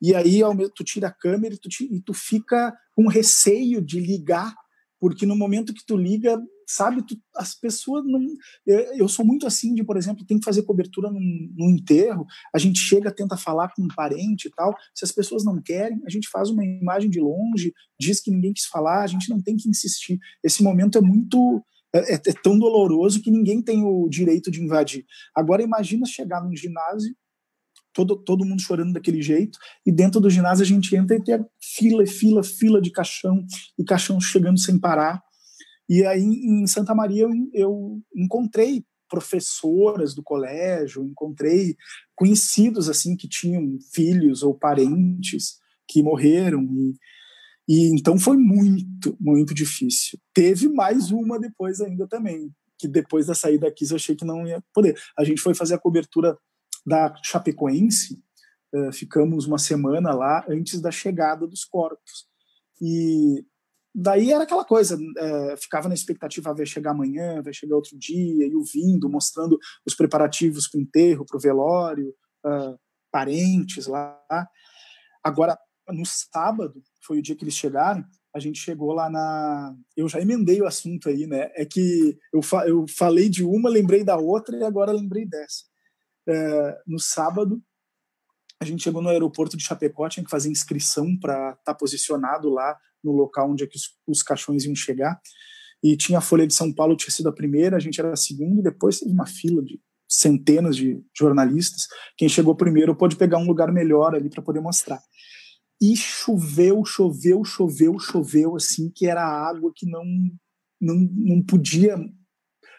E aí ao tu tira a câmera e tu, e tu fica com receio de ligar porque no momento que tu liga, sabe, tu, as pessoas não. Eu, eu, sou muito assim de, por exemplo, tem que fazer cobertura num, num, enterro, a gente chega, tenta falar com um parente e tal. Se as pessoas não querem, a gente faz uma imagem de longe, diz que ninguém quis falar, a gente não tem que insistir. Esse momento é muito. É, é, tão doloroso que ninguém tem o direito de invadir. Agora imagina chegar num ginásio todo, todo mundo chorando daquele jeito, e dentro do ginásio a gente entra e tem fila, fila, fila de caixão, e caixão chegando sem parar. E aí em Santa Maria eu, eu encontrei professoras do colégio, encontrei conhecidos assim que tinham filhos ou parentes que morreram e, e então foi muito, muito difícil. Teve mais uma depois ainda também, que depois da saída daqui eu achei que não ia poder. A gente foi fazer a cobertura da Chapecoense, uh, ficamos uma semana lá antes da chegada dos corpos. E daí era aquela coisa, uh, ficava na expectativa, vai chegar amanhã, vai chegar outro dia, e o vindo, mostrando os preparativos para o enterro, para o velório, uh, parentes lá. Agora, no sábado, foi o dia que eles chegaram, a gente chegou lá na. Eu já emendei o assunto aí, né? É que eu, fa... eu falei de uma, lembrei da outra e agora lembrei dessa é, no sábado, a gente chegou no aeroporto de Chapecó, tinha que fazer inscrição para estar tá posicionado lá no local onde é que os, os, caixões iam chegar. E tinha a Folha de São Paulo, tinha sido a primeira, a gente era a segunda, e depois teve uma fila de centenas de jornalistas. Quem chegou primeiro pôde pegar um lugar melhor ali para poder mostrar. E choveu, choveu, choveu, choveu, assim, que era água que não, não, não podia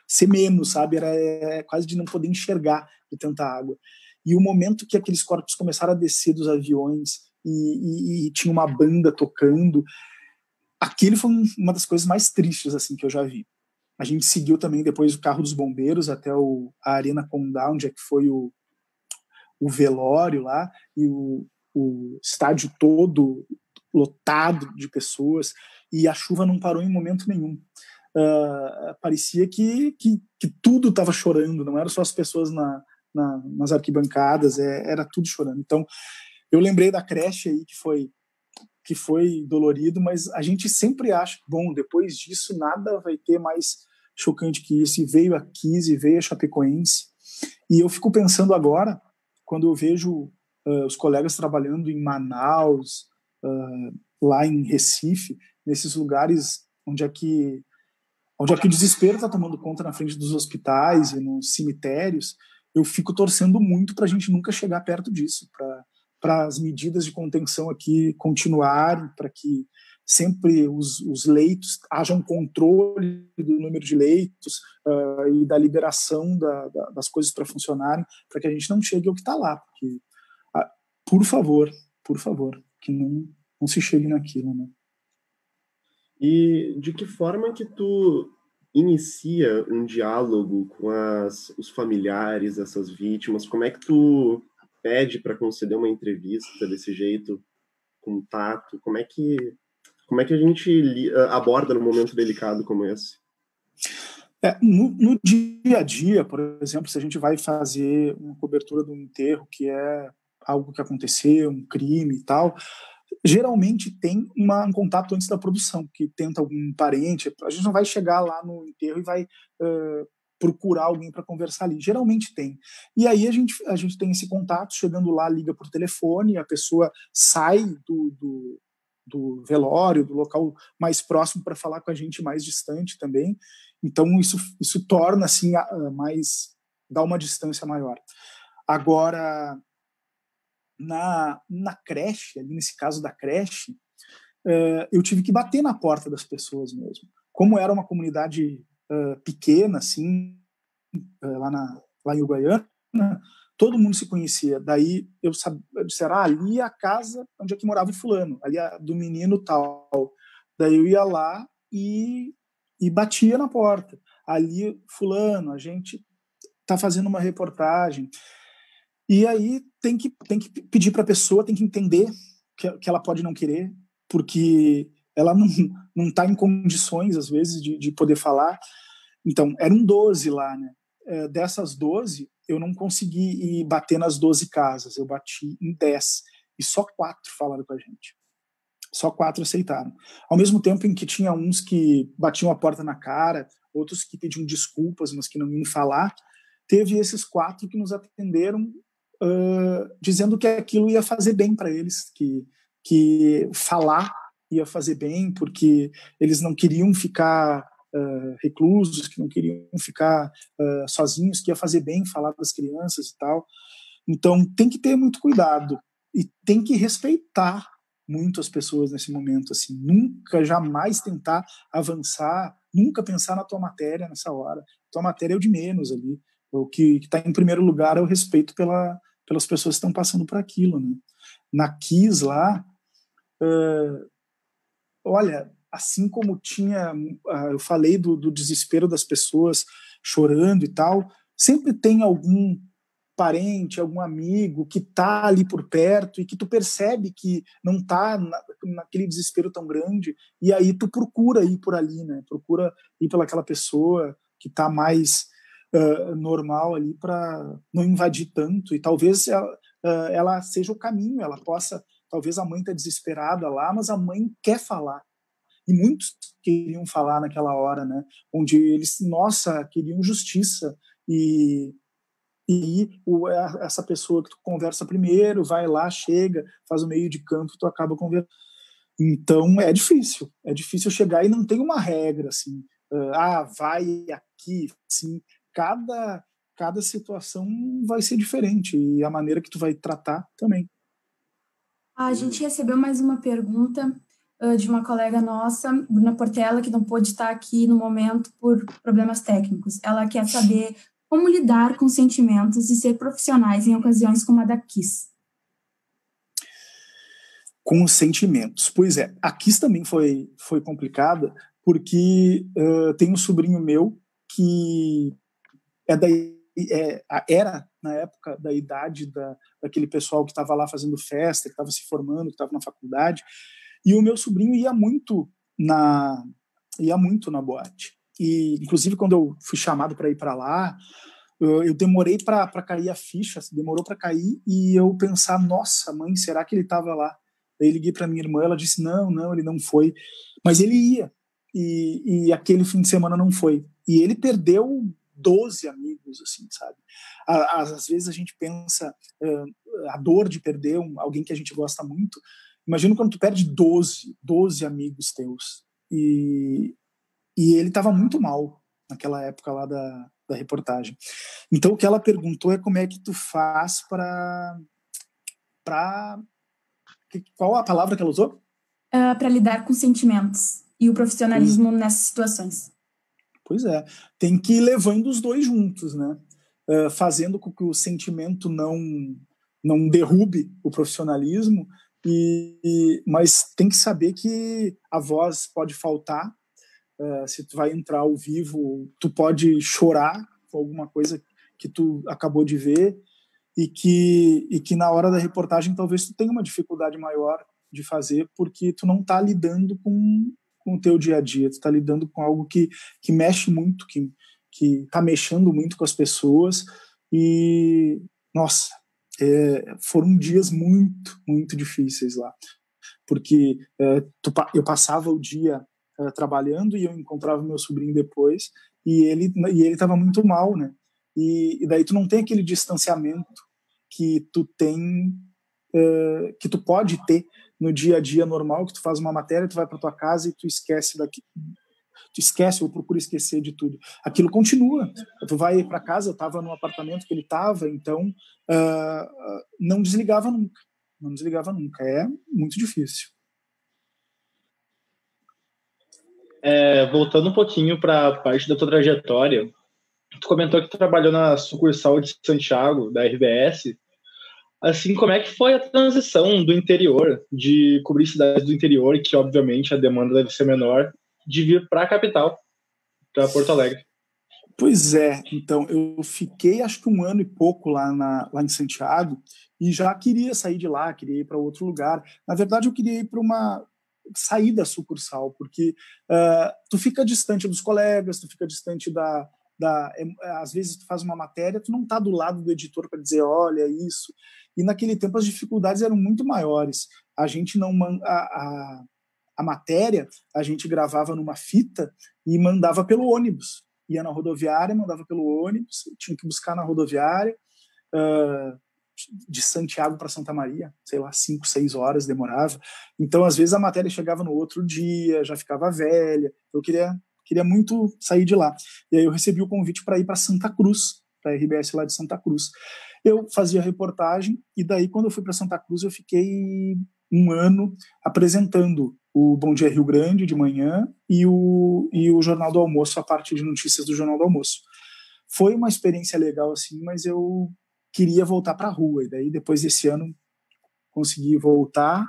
ser menos, sabe? Era é, quase de não poder enxergar de tanta água. E o momento que aqueles corpos começaram a descer dos aviões e, e, e tinha uma banda tocando, aquele foi uma das coisas mais tristes assim que eu já vi. A gente seguiu também depois o carro dos bombeiros até o, a Arena Condá, onde é que foi o, o velório lá, e o, o estádio todo lotado de pessoas, e a chuva não parou em momento nenhum uh, parecia que, que, que tudo estava chorando, não eram só as pessoas na, na, nas arquibancadas, é, era tudo chorando. Então, eu lembrei da creche aí que foi que foi dolorido, mas a gente sempre acha, bom, depois disso nada vai ter mais chocante que isso. E veio a Kise, veio a Chapecoense. E eu fico pensando agora, quando eu vejo uh, os colegas trabalhando em Manaus, uh, lá em Recife, nesses lugares onde é que onde é que o desespero está tomando conta na frente dos hospitais e nos cemitérios, eu fico torcendo muito para a gente nunca chegar perto disso, para as medidas de contenção aqui continuarem, para que sempre os, os, leitos haja um controle do número de leitos uh, e da liberação da, da, das coisas para funcionarem, para que a gente não chegue ao que está lá, porque, por favor, por favor, que não, não se chegue naquilo, né? E de que forma que tu inicia um diálogo com as, os familiares dessas vítimas? Como é que tu pede para conceder uma entrevista desse jeito, com tato? Como é que como é que a gente aborda num momento delicado como esse? É, no, no, dia a dia, por exemplo, se a gente vai fazer uma cobertura de um enterro que é algo que aconteceu, um crime e tal, geralmente tem uma, um contato antes da produção, que tenta algum parente. A gente não vai chegar lá no enterro e vai uh, procurar alguém para conversar ali. Geralmente tem. E aí a gente, a gente tem esse contato, chegando lá, liga por telefone, a pessoa sai do, do, do velório, do local mais próximo para falar com a gente mais distante também. Então isso, isso torna assim mais dá uma distância maior. Agora na, na creche, ali nesse caso da creche, uh, eu tive que bater na porta das pessoas mesmo. Como era uma comunidade uh, pequena, assim, uh, lá, na, lá em Uruguaiana, todo mundo se conhecia. Daí eu, sabia, disse, ah, ali é a casa onde é que morava o fulano, ali é do menino tal. Daí eu ia lá e, e batia na porta. Ali, fulano, a gente está fazendo uma reportagem. E aí tem que, tem que pedir para a pessoa, tem que entender que, que ela pode não querer, porque ela não não está em condições, às vezes, de, de poder falar. Então, eram 12 lá, né? É, dessas 12, eu não consegui ir bater nas 12 casas, eu bati em 10, e só quatro falaram com a gente. Só quatro aceitaram. Ao mesmo tempo em que tinha uns que batiam a porta na cara, outros que pediam desculpas, mas que não iam falar, teve esses quatro que nos atenderam uh, dizendo que aquilo ia fazer bem para eles, que, que falar ia fazer bem, porque eles não queriam ficar uh, reclusos, que não queriam ficar uh, sozinhos, que ia fazer bem falar das crianças e tal. Então tem que ter muito cuidado e tem que respeitar muito as pessoas nesse momento, assim, nunca jamais tentar avançar, nunca pensar na tua matéria nessa hora. Tua matéria é o de menos ali. O que está em primeiro lugar é o respeito pela, pelas pessoas que estão passando por aquilo, né? Na Kiss lá, uh, olha, assim como tinha, uh, eu falei do, do desespero das pessoas chorando e tal, sempre tem algum parente, algum amigo que tá ali por perto e que tu percebe que não tá na, naquele desespero tão grande e aí tu procura ir por ali, né? Procura ir pelaquela pessoa que tá mais uh, normal ali para não invadir tanto e talvez ela, uh, ela, seja o caminho, ela possa, talvez a mãe tá desesperada lá, mas a mãe quer falar e muitos queriam falar naquela hora, né? Onde eles, nossa, queriam justiça e e o, essa pessoa que tu conversa primeiro vai lá, chega, faz o meio de campo, tu acaba conversando. Então é difícil, é difícil chegar e não tem uma regra assim, ah, vai aqui, sim. Cada cada situação vai ser diferente e a maneira que tu vai tratar também. A gente recebeu mais uma pergunta uh, de uma colega nossa, Bruna Portela, que não pôde estar aqui no momento por problemas técnicos. Ela quer saber como lidar com sentimentos e ser profissionais em ocasiões como a da Kiss? Com os sentimentos. Pois é, a Kiss também foi, foi complicada, porque uh, tem um sobrinho meu que é da, é, era, na época, da idade da, daquele pessoal que estava lá fazendo festa, que estava se formando, que estava na faculdade, e o meu sobrinho ia muito na ia muito na boate. E, inclusive, quando eu fui chamado para ir para lá, eu demorei para cair a ficha, demorou para cair, e eu pensar, nossa, mãe, será que ele estava lá? Daí liguei para minha irmã, ela disse, não, não, ele não foi. Mas ele ia, e, e aquele fim de semana não foi. E ele perdeu 12 amigos, assim, sabe? Às vezes a gente pensa a dor de perder um, alguém que a gente gosta muito. Imagina quando tu perde 12, 12 amigos teus. E, e ele estava muito mal naquela época lá da, da reportagem. Então o que ela perguntou é como é que tu faz para para qual a palavra que ela usou? Uh, para lidar com sentimentos e o profissionalismo pois, nessas situações. Pois é, tem que ir levando os dois juntos, né? Uh, fazendo com que o sentimento não não derrube o profissionalismo e, e, mas tem que saber que a voz pode faltar Uh, se tu vai entrar ao vivo, tu pode chorar com alguma coisa que tu acabou de ver e que e que na hora da reportagem talvez tu tenha uma dificuldade maior de fazer porque tu não está lidando com, com o teu dia a dia, tu está lidando com algo que, que mexe muito, que que está mexendo muito com as pessoas. E nossa, é, foram dias muito muito difíceis lá. Porque é, tu, eu passava o dia uh, trabalhando e eu encontrava meu sobrinho depois e ele e ele estava muito mal, né? E, e, daí tu não tem aquele distanciamento que tu tem uh, que tu pode ter no dia a dia normal, que tu faz uma matéria, tu vai para tua casa e tu esquece daqui tu esquece ou procura esquecer de tudo. Aquilo continua. Tu vai para casa, eu estava no apartamento que ele estava, então uh, não desligava nunca. Não desligava nunca. É muito difícil. É, voltando um pouquinho para a parte da tua trajetória, tu comentou que tu trabalhou na sucursal de Santiago, da RBS. Assim, como é que foi a transição do interior, de cobrir cidades do interior, que obviamente a demanda deve ser menor, de vir para a capital, para Porto Alegre? Pois é, então eu fiquei acho que um ano e pouco lá, na, lá em Santiago e já queria sair de lá, queria ir para outro lugar. Na verdade, eu queria ir para uma sair da sucursal, porque uh, tu fica distante dos colegas, tu fica distante da, da é, às vezes tu faz uma matéria, tu não está do lado do editor para dizer, olha isso. E naquele tempo as dificuldades eram muito maiores. A gente não a, a, a matéria a gente gravava numa fita e mandava pelo ônibus. Ia na rodoviária, mandava pelo ônibus, tinha que buscar na rodoviária. Uh, de Santiago para Santa Maria, sei lá, cinco, seis horas demorava. Então, às vezes, a matéria chegava no outro dia, já ficava velha. Eu queria, queria muito sair de lá. E aí eu recebi o convite para ir para Santa Cruz, para a RBS lá de Santa Cruz. Eu fazia reportagem, e daí, quando eu fui para Santa Cruz, eu fiquei um ano apresentando o Bom Dia Rio Grande de manhã e o, e o Jornal do Almoço, a parte de notícias do Jornal do Almoço. Foi uma experiência legal, assim, mas eu queria voltar para a rua. E daí, depois desse ano, consegui voltar.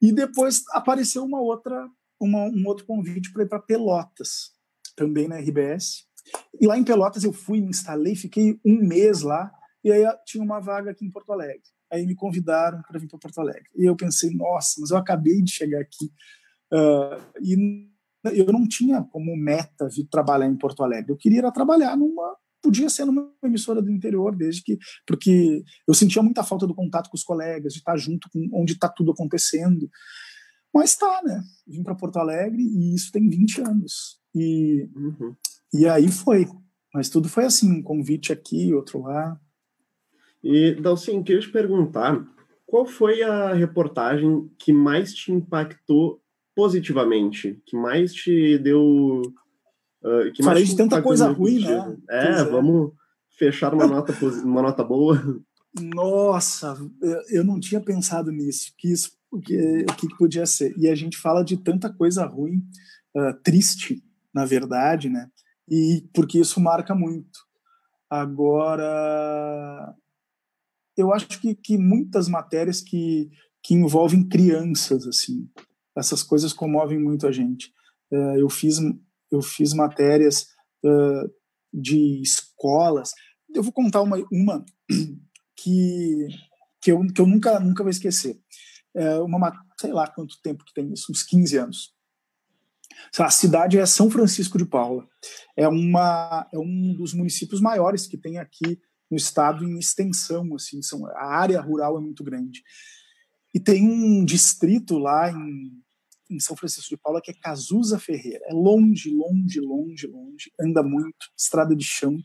E depois apareceu uma outra, uma, um outro convite para ir para Pelotas, também na RBS. E lá em Pelotas eu fui, me instalei, fiquei um mês lá, e aí tinha uma vaga aqui em Porto Alegre. Aí me convidaram para vir para Porto Alegre. E eu pensei, nossa, mas eu acabei de chegar aqui. Uh, e eu não tinha como meta vir trabalhar em Porto Alegre. Eu queria trabalhar numa podia ser numa emissora do interior, desde que porque eu sentia muita falta do contato com os colegas, de estar junto com onde está tudo acontecendo. Mas tá, né? Vim para Porto Alegre e isso tem 20 anos. E, uhum. e aí foi. Mas tudo foi assim, um convite aqui, outro lá. E, Dalcin, queria te perguntar, qual foi a reportagem que mais te impactou positivamente? Que mais te deu Uh, que Falei de tanta coisa ruim, né? É, é, vamos fechar uma nota, uma nota boa. Nossa, eu não tinha pensado nisso, que isso, o que, o que podia ser. E a gente fala de tanta coisa ruim, uh, triste, na verdade, né? E porque isso marca muito. Agora, eu acho que, que muitas matérias que, que envolvem crianças, assim, essas coisas comovem muito a gente. Uh, eu fiz eu fiz matérias uh, de escolas. Eu vou contar uma, uma que, que, eu, que eu nunca, nunca vou esquecer. É uma, sei lá quanto tempo que tem isso, uns 15 anos. A cidade é São Francisco de Paula. É, uma, é um dos municípios maiores que tem aqui no estado em extensão. Assim, são, a área rural é muito grande. E tem um distrito lá em em São Francisco de Paula, que é Cazuza Ferreira. É longe, longe, longe, longe, anda muito, estrada de chão.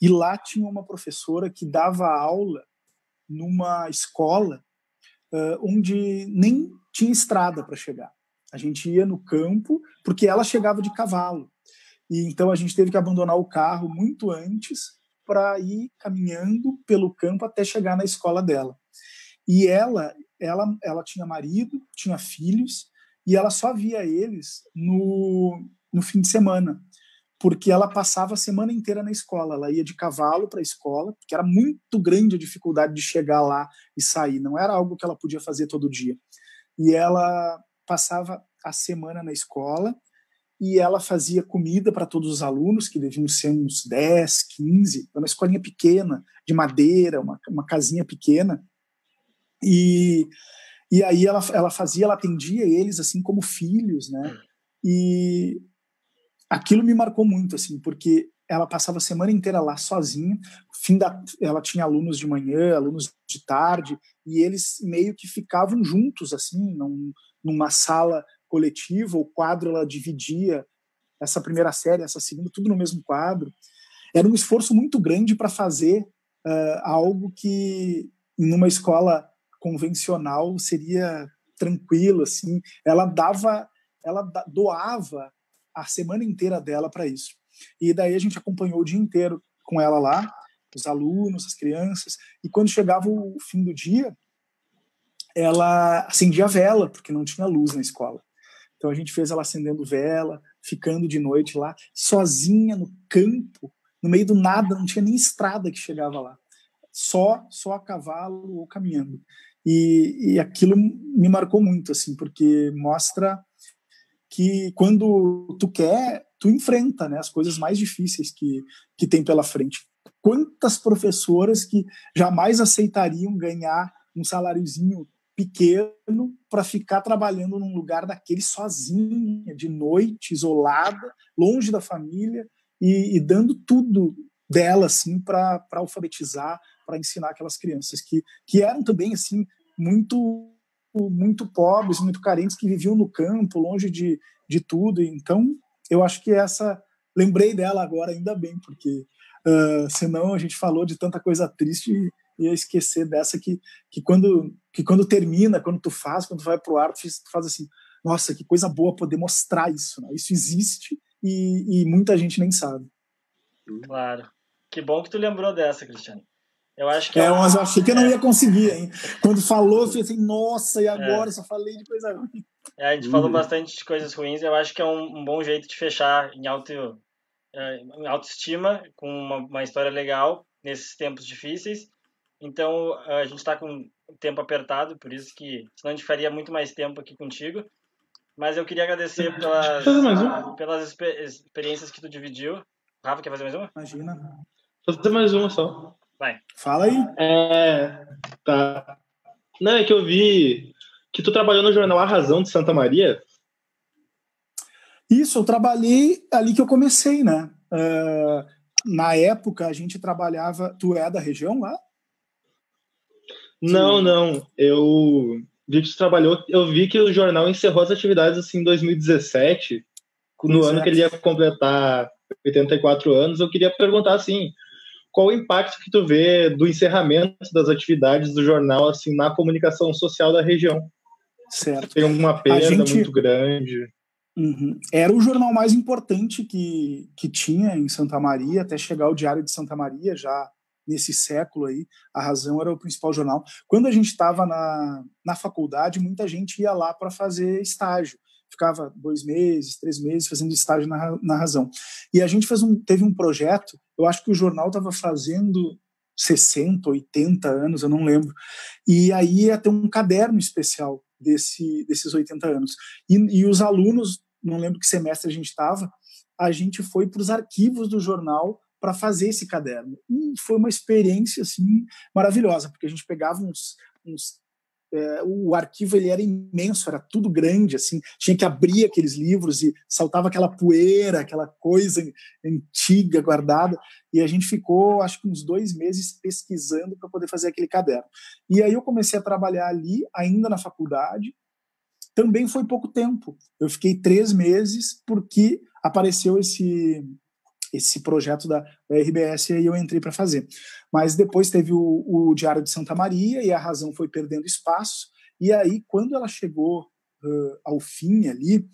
E lá tinha uma professora que dava aula numa escola uh, onde nem tinha estrada para chegar. A gente ia no campo, porque ela chegava de cavalo. E então a gente teve que abandonar o carro muito antes para ir caminhando pelo campo até chegar na escola dela. E ela, ela, ela tinha marido, tinha filhos, e ela só via eles no, no fim de semana, porque ela passava a semana inteira na escola. Ela ia de cavalo para a escola, porque era muito grande a dificuldade de chegar lá e sair, não era algo que ela podia fazer todo dia. E ela passava a semana na escola e ela fazia comida para todos os alunos, que deviam ser uns 10, 15, uma escolinha pequena, de madeira, uma, uma casinha pequena. E e aí ela, ela fazia, ela atendia eles assim como filhos, né? E aquilo me marcou muito, assim, porque ela passava a semana inteira lá sozinha. Fim da, ela tinha alunos de manhã, alunos de tarde, e eles meio que ficavam juntos, assim, num, numa sala coletiva. O quadro ela dividia essa primeira série, essa segunda, tudo no mesmo quadro. Era um esforço muito grande para fazer uh, algo que numa escola convencional seria tranquilo, assim. Ela dava, ela doava a semana inteira dela para isso. E daí a gente acompanhou o dia inteiro com ela lá, os alunos, as crianças, e quando chegava o fim do dia, ela acendia vela, porque não tinha luz na escola. Então a gente fez ela acendendo vela, ficando de noite lá, sozinha no campo, no meio do nada, não tinha nem estrada que chegava lá. Só, só a cavalo ou caminhando. E, e aquilo me marcou muito, assim, porque mostra que quando tu quer, tu enfrenta né, as coisas mais difíceis que, que tem pela frente. Quantas professoras que jamais aceitariam ganhar um saláriozinho pequeno para ficar trabalhando num lugar daquele sozinha, de noite, isolada, longe da família, e, e dando tudo dela assim para alfabetizar, para ensinar aquelas crianças que, que eram também assim muito muito pobres, muito carentes, que viviam no campo, longe de, de tudo. Então, eu acho que essa lembrei dela agora ainda bem, porque uh, senão a gente falou de tanta coisa triste e ia esquecer dessa que, que quando que quando termina, quando tu faz, quando tu vai pro ar, tu faz assim, nossa, que coisa boa poder mostrar isso, né? Isso existe e, e muita gente nem sabe. Claro. Que bom que tu lembrou dessa, Cristiano. Eu acho que é, é mas eu achei que eu não ia conseguir, hein? Quando falou, eu falei assim, nossa, e agora? É. Só falei de coisa ruim. É, a gente uhum. falou bastante de coisas ruins, eu acho que é um, um bom jeito de fechar em, auto, é, em autoestima, com uma, uma história legal nesses tempos difíceis. Então, a gente está com o tempo apertado, por isso que senão a gente faria muito mais tempo aqui contigo. Mas eu queria agradecer pelas, pelas experiências que tu dividiu. Rafa, quer fazer mais uma? Imagina. Vou fazer mais uma só. Vai. Fala aí. É. Tá. Não, é que eu vi que tu trabalhou no jornal A Razão de Santa Maria. Isso, eu trabalhei ali que eu comecei, né? Uh, na época a gente trabalhava. Tu é da região lá? Não, Sim. não. Eu vi que tu trabalhou. Eu vi que o jornal encerrou as atividades assim em 2017, no Exato. ano que ele ia completar 84 anos. Eu queria perguntar assim qual o impacto que tu vê do encerramento das atividades do jornal assim na comunicação social da região? Certo. Tem uma perda gente... muito grande. Uhum. Era o jornal mais importante que, que tinha em Santa Maria, até chegar o Diário de Santa Maria, já nesse século aí, a Razão era o principal jornal. Quando a gente estava na, na faculdade, muita gente ia lá para fazer estágio ficava dois meses, três meses fazendo estágio na, na Razão. E a gente fez um, teve um projeto, eu acho que o jornal estava fazendo 60, 80 anos, eu não lembro, e aí ia ter um caderno especial desse, desses 80 anos. E, e os alunos, não lembro que semestre a gente estava, a gente foi para os arquivos do jornal para fazer esse caderno. E foi uma experiência assim maravilhosa, porque a gente pegava uns, uns é, o arquivo ele era imenso, era tudo grande, assim, tinha que abrir aqueles livros e saltava aquela poeira, aquela coisa antiga guardada, e a gente ficou, acho que uns dois meses pesquisando para poder fazer aquele caderno. E aí eu comecei a trabalhar ali, ainda na faculdade, também foi pouco tempo, eu fiquei três meses porque apareceu esse esse projeto da, RBS e eu entrei para fazer. Mas depois teve o, o, Diário de Santa Maria e a razão foi perdendo espaço. E aí, quando ela chegou uh, ao fim ali,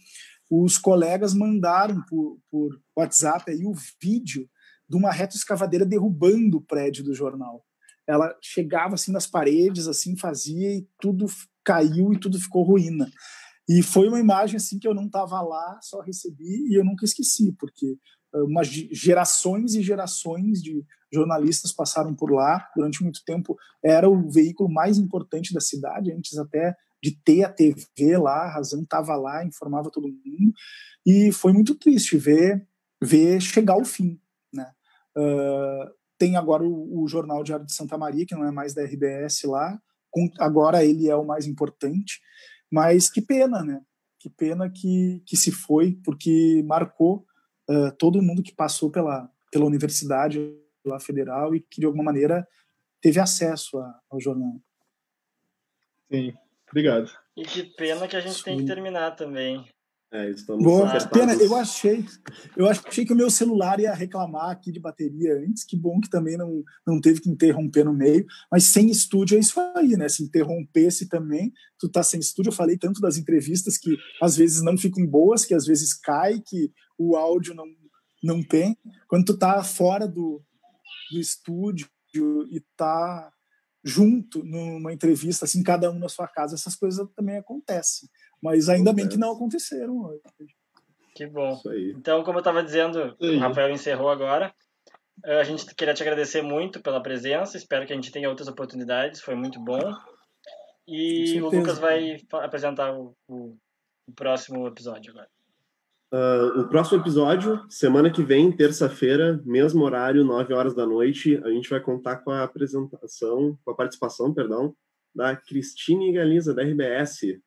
os colegas mandaram por, por WhatsApp aí o vídeo de uma retroescavadeira derrubando o prédio do jornal. Ela chegava assim nas paredes, assim fazia e tudo caiu e tudo ficou ruína. E foi uma imagem assim que eu não estava lá, só recebi e eu nunca esqueci, porque umas gerações e gerações de jornalistas passaram por lá durante muito tempo. Era o veículo mais importante da cidade antes até de ter a TV lá a razão estava lá informava todo mundo. E foi muito triste ver ver chegar ao fim né? Uh, tem agora o, o, jornal Diário de Santa Maria que não é mais da RBS lá com, agora ele é o mais importante. Mas que pena né? Que pena que que se foi porque marcou uh, todo mundo que passou pela, pela universidade lá federal e que de alguma maneira teve acesso a, ao jornal. Sim, obrigado. E que pena que a gente Sim. tem que terminar também. É, estamos Boa, pena, eu achei, eu achei que o meu celular ia reclamar aqui de bateria antes, que bom que também não, não teve que interromper no meio, mas sem estúdio é isso aí, né? Se interrompesse também, tu tá sem estúdio, eu falei tanto das entrevistas que às vezes não ficam boas, que às vezes cai, que o áudio não, não tem. Quando tu tá fora do, do estúdio e tá junto numa entrevista, assim, cada um na sua casa, essas coisas também acontecem. Mas ainda bem que não aconteceram Que bom. Então, como eu estava dizendo, o Rafael encerrou agora. A gente queria te agradecer muito pela presença. Espero que a gente tenha outras oportunidades. Foi muito bom. E o Lucas vai apresentar o, o, o próximo episódio agora. Uh, o próximo episódio, semana que vem, terça-feira, mesmo horário, 9 horas da noite, a gente vai contar com a apresentação, com a participação, perdão, da Cristine Galiza, da RBS.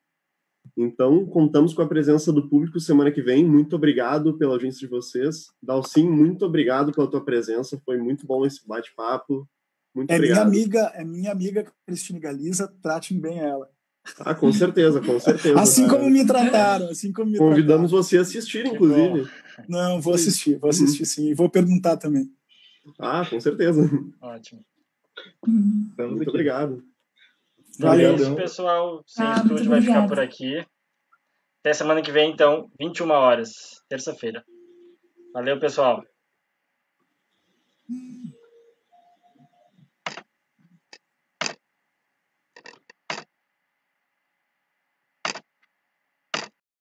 Então, contamos com a presença do público semana que vem. Muito obrigado pela audiência de vocês. Dalcin, muito obrigado pela tua presença. Foi muito bom esse bate-papo. Muito é obrigado. Minha amiga, é minha amiga Cristine Galiza. Tratem bem ela. Ah, com certeza, com certeza. assim como me trataram, assim como me Convidamos trataram. você a assistir, inclusive. Não, vou assistir, vou assistir sim. E vou perguntar também. Ah, com certeza. Ótimo. Muito obrigado. Valeu, é isso, pessoal. Sem ah, estúdio vai ficar por aqui. Até semana que vem, então, 21 horas, terça-feira. Valeu, pessoal. Hum.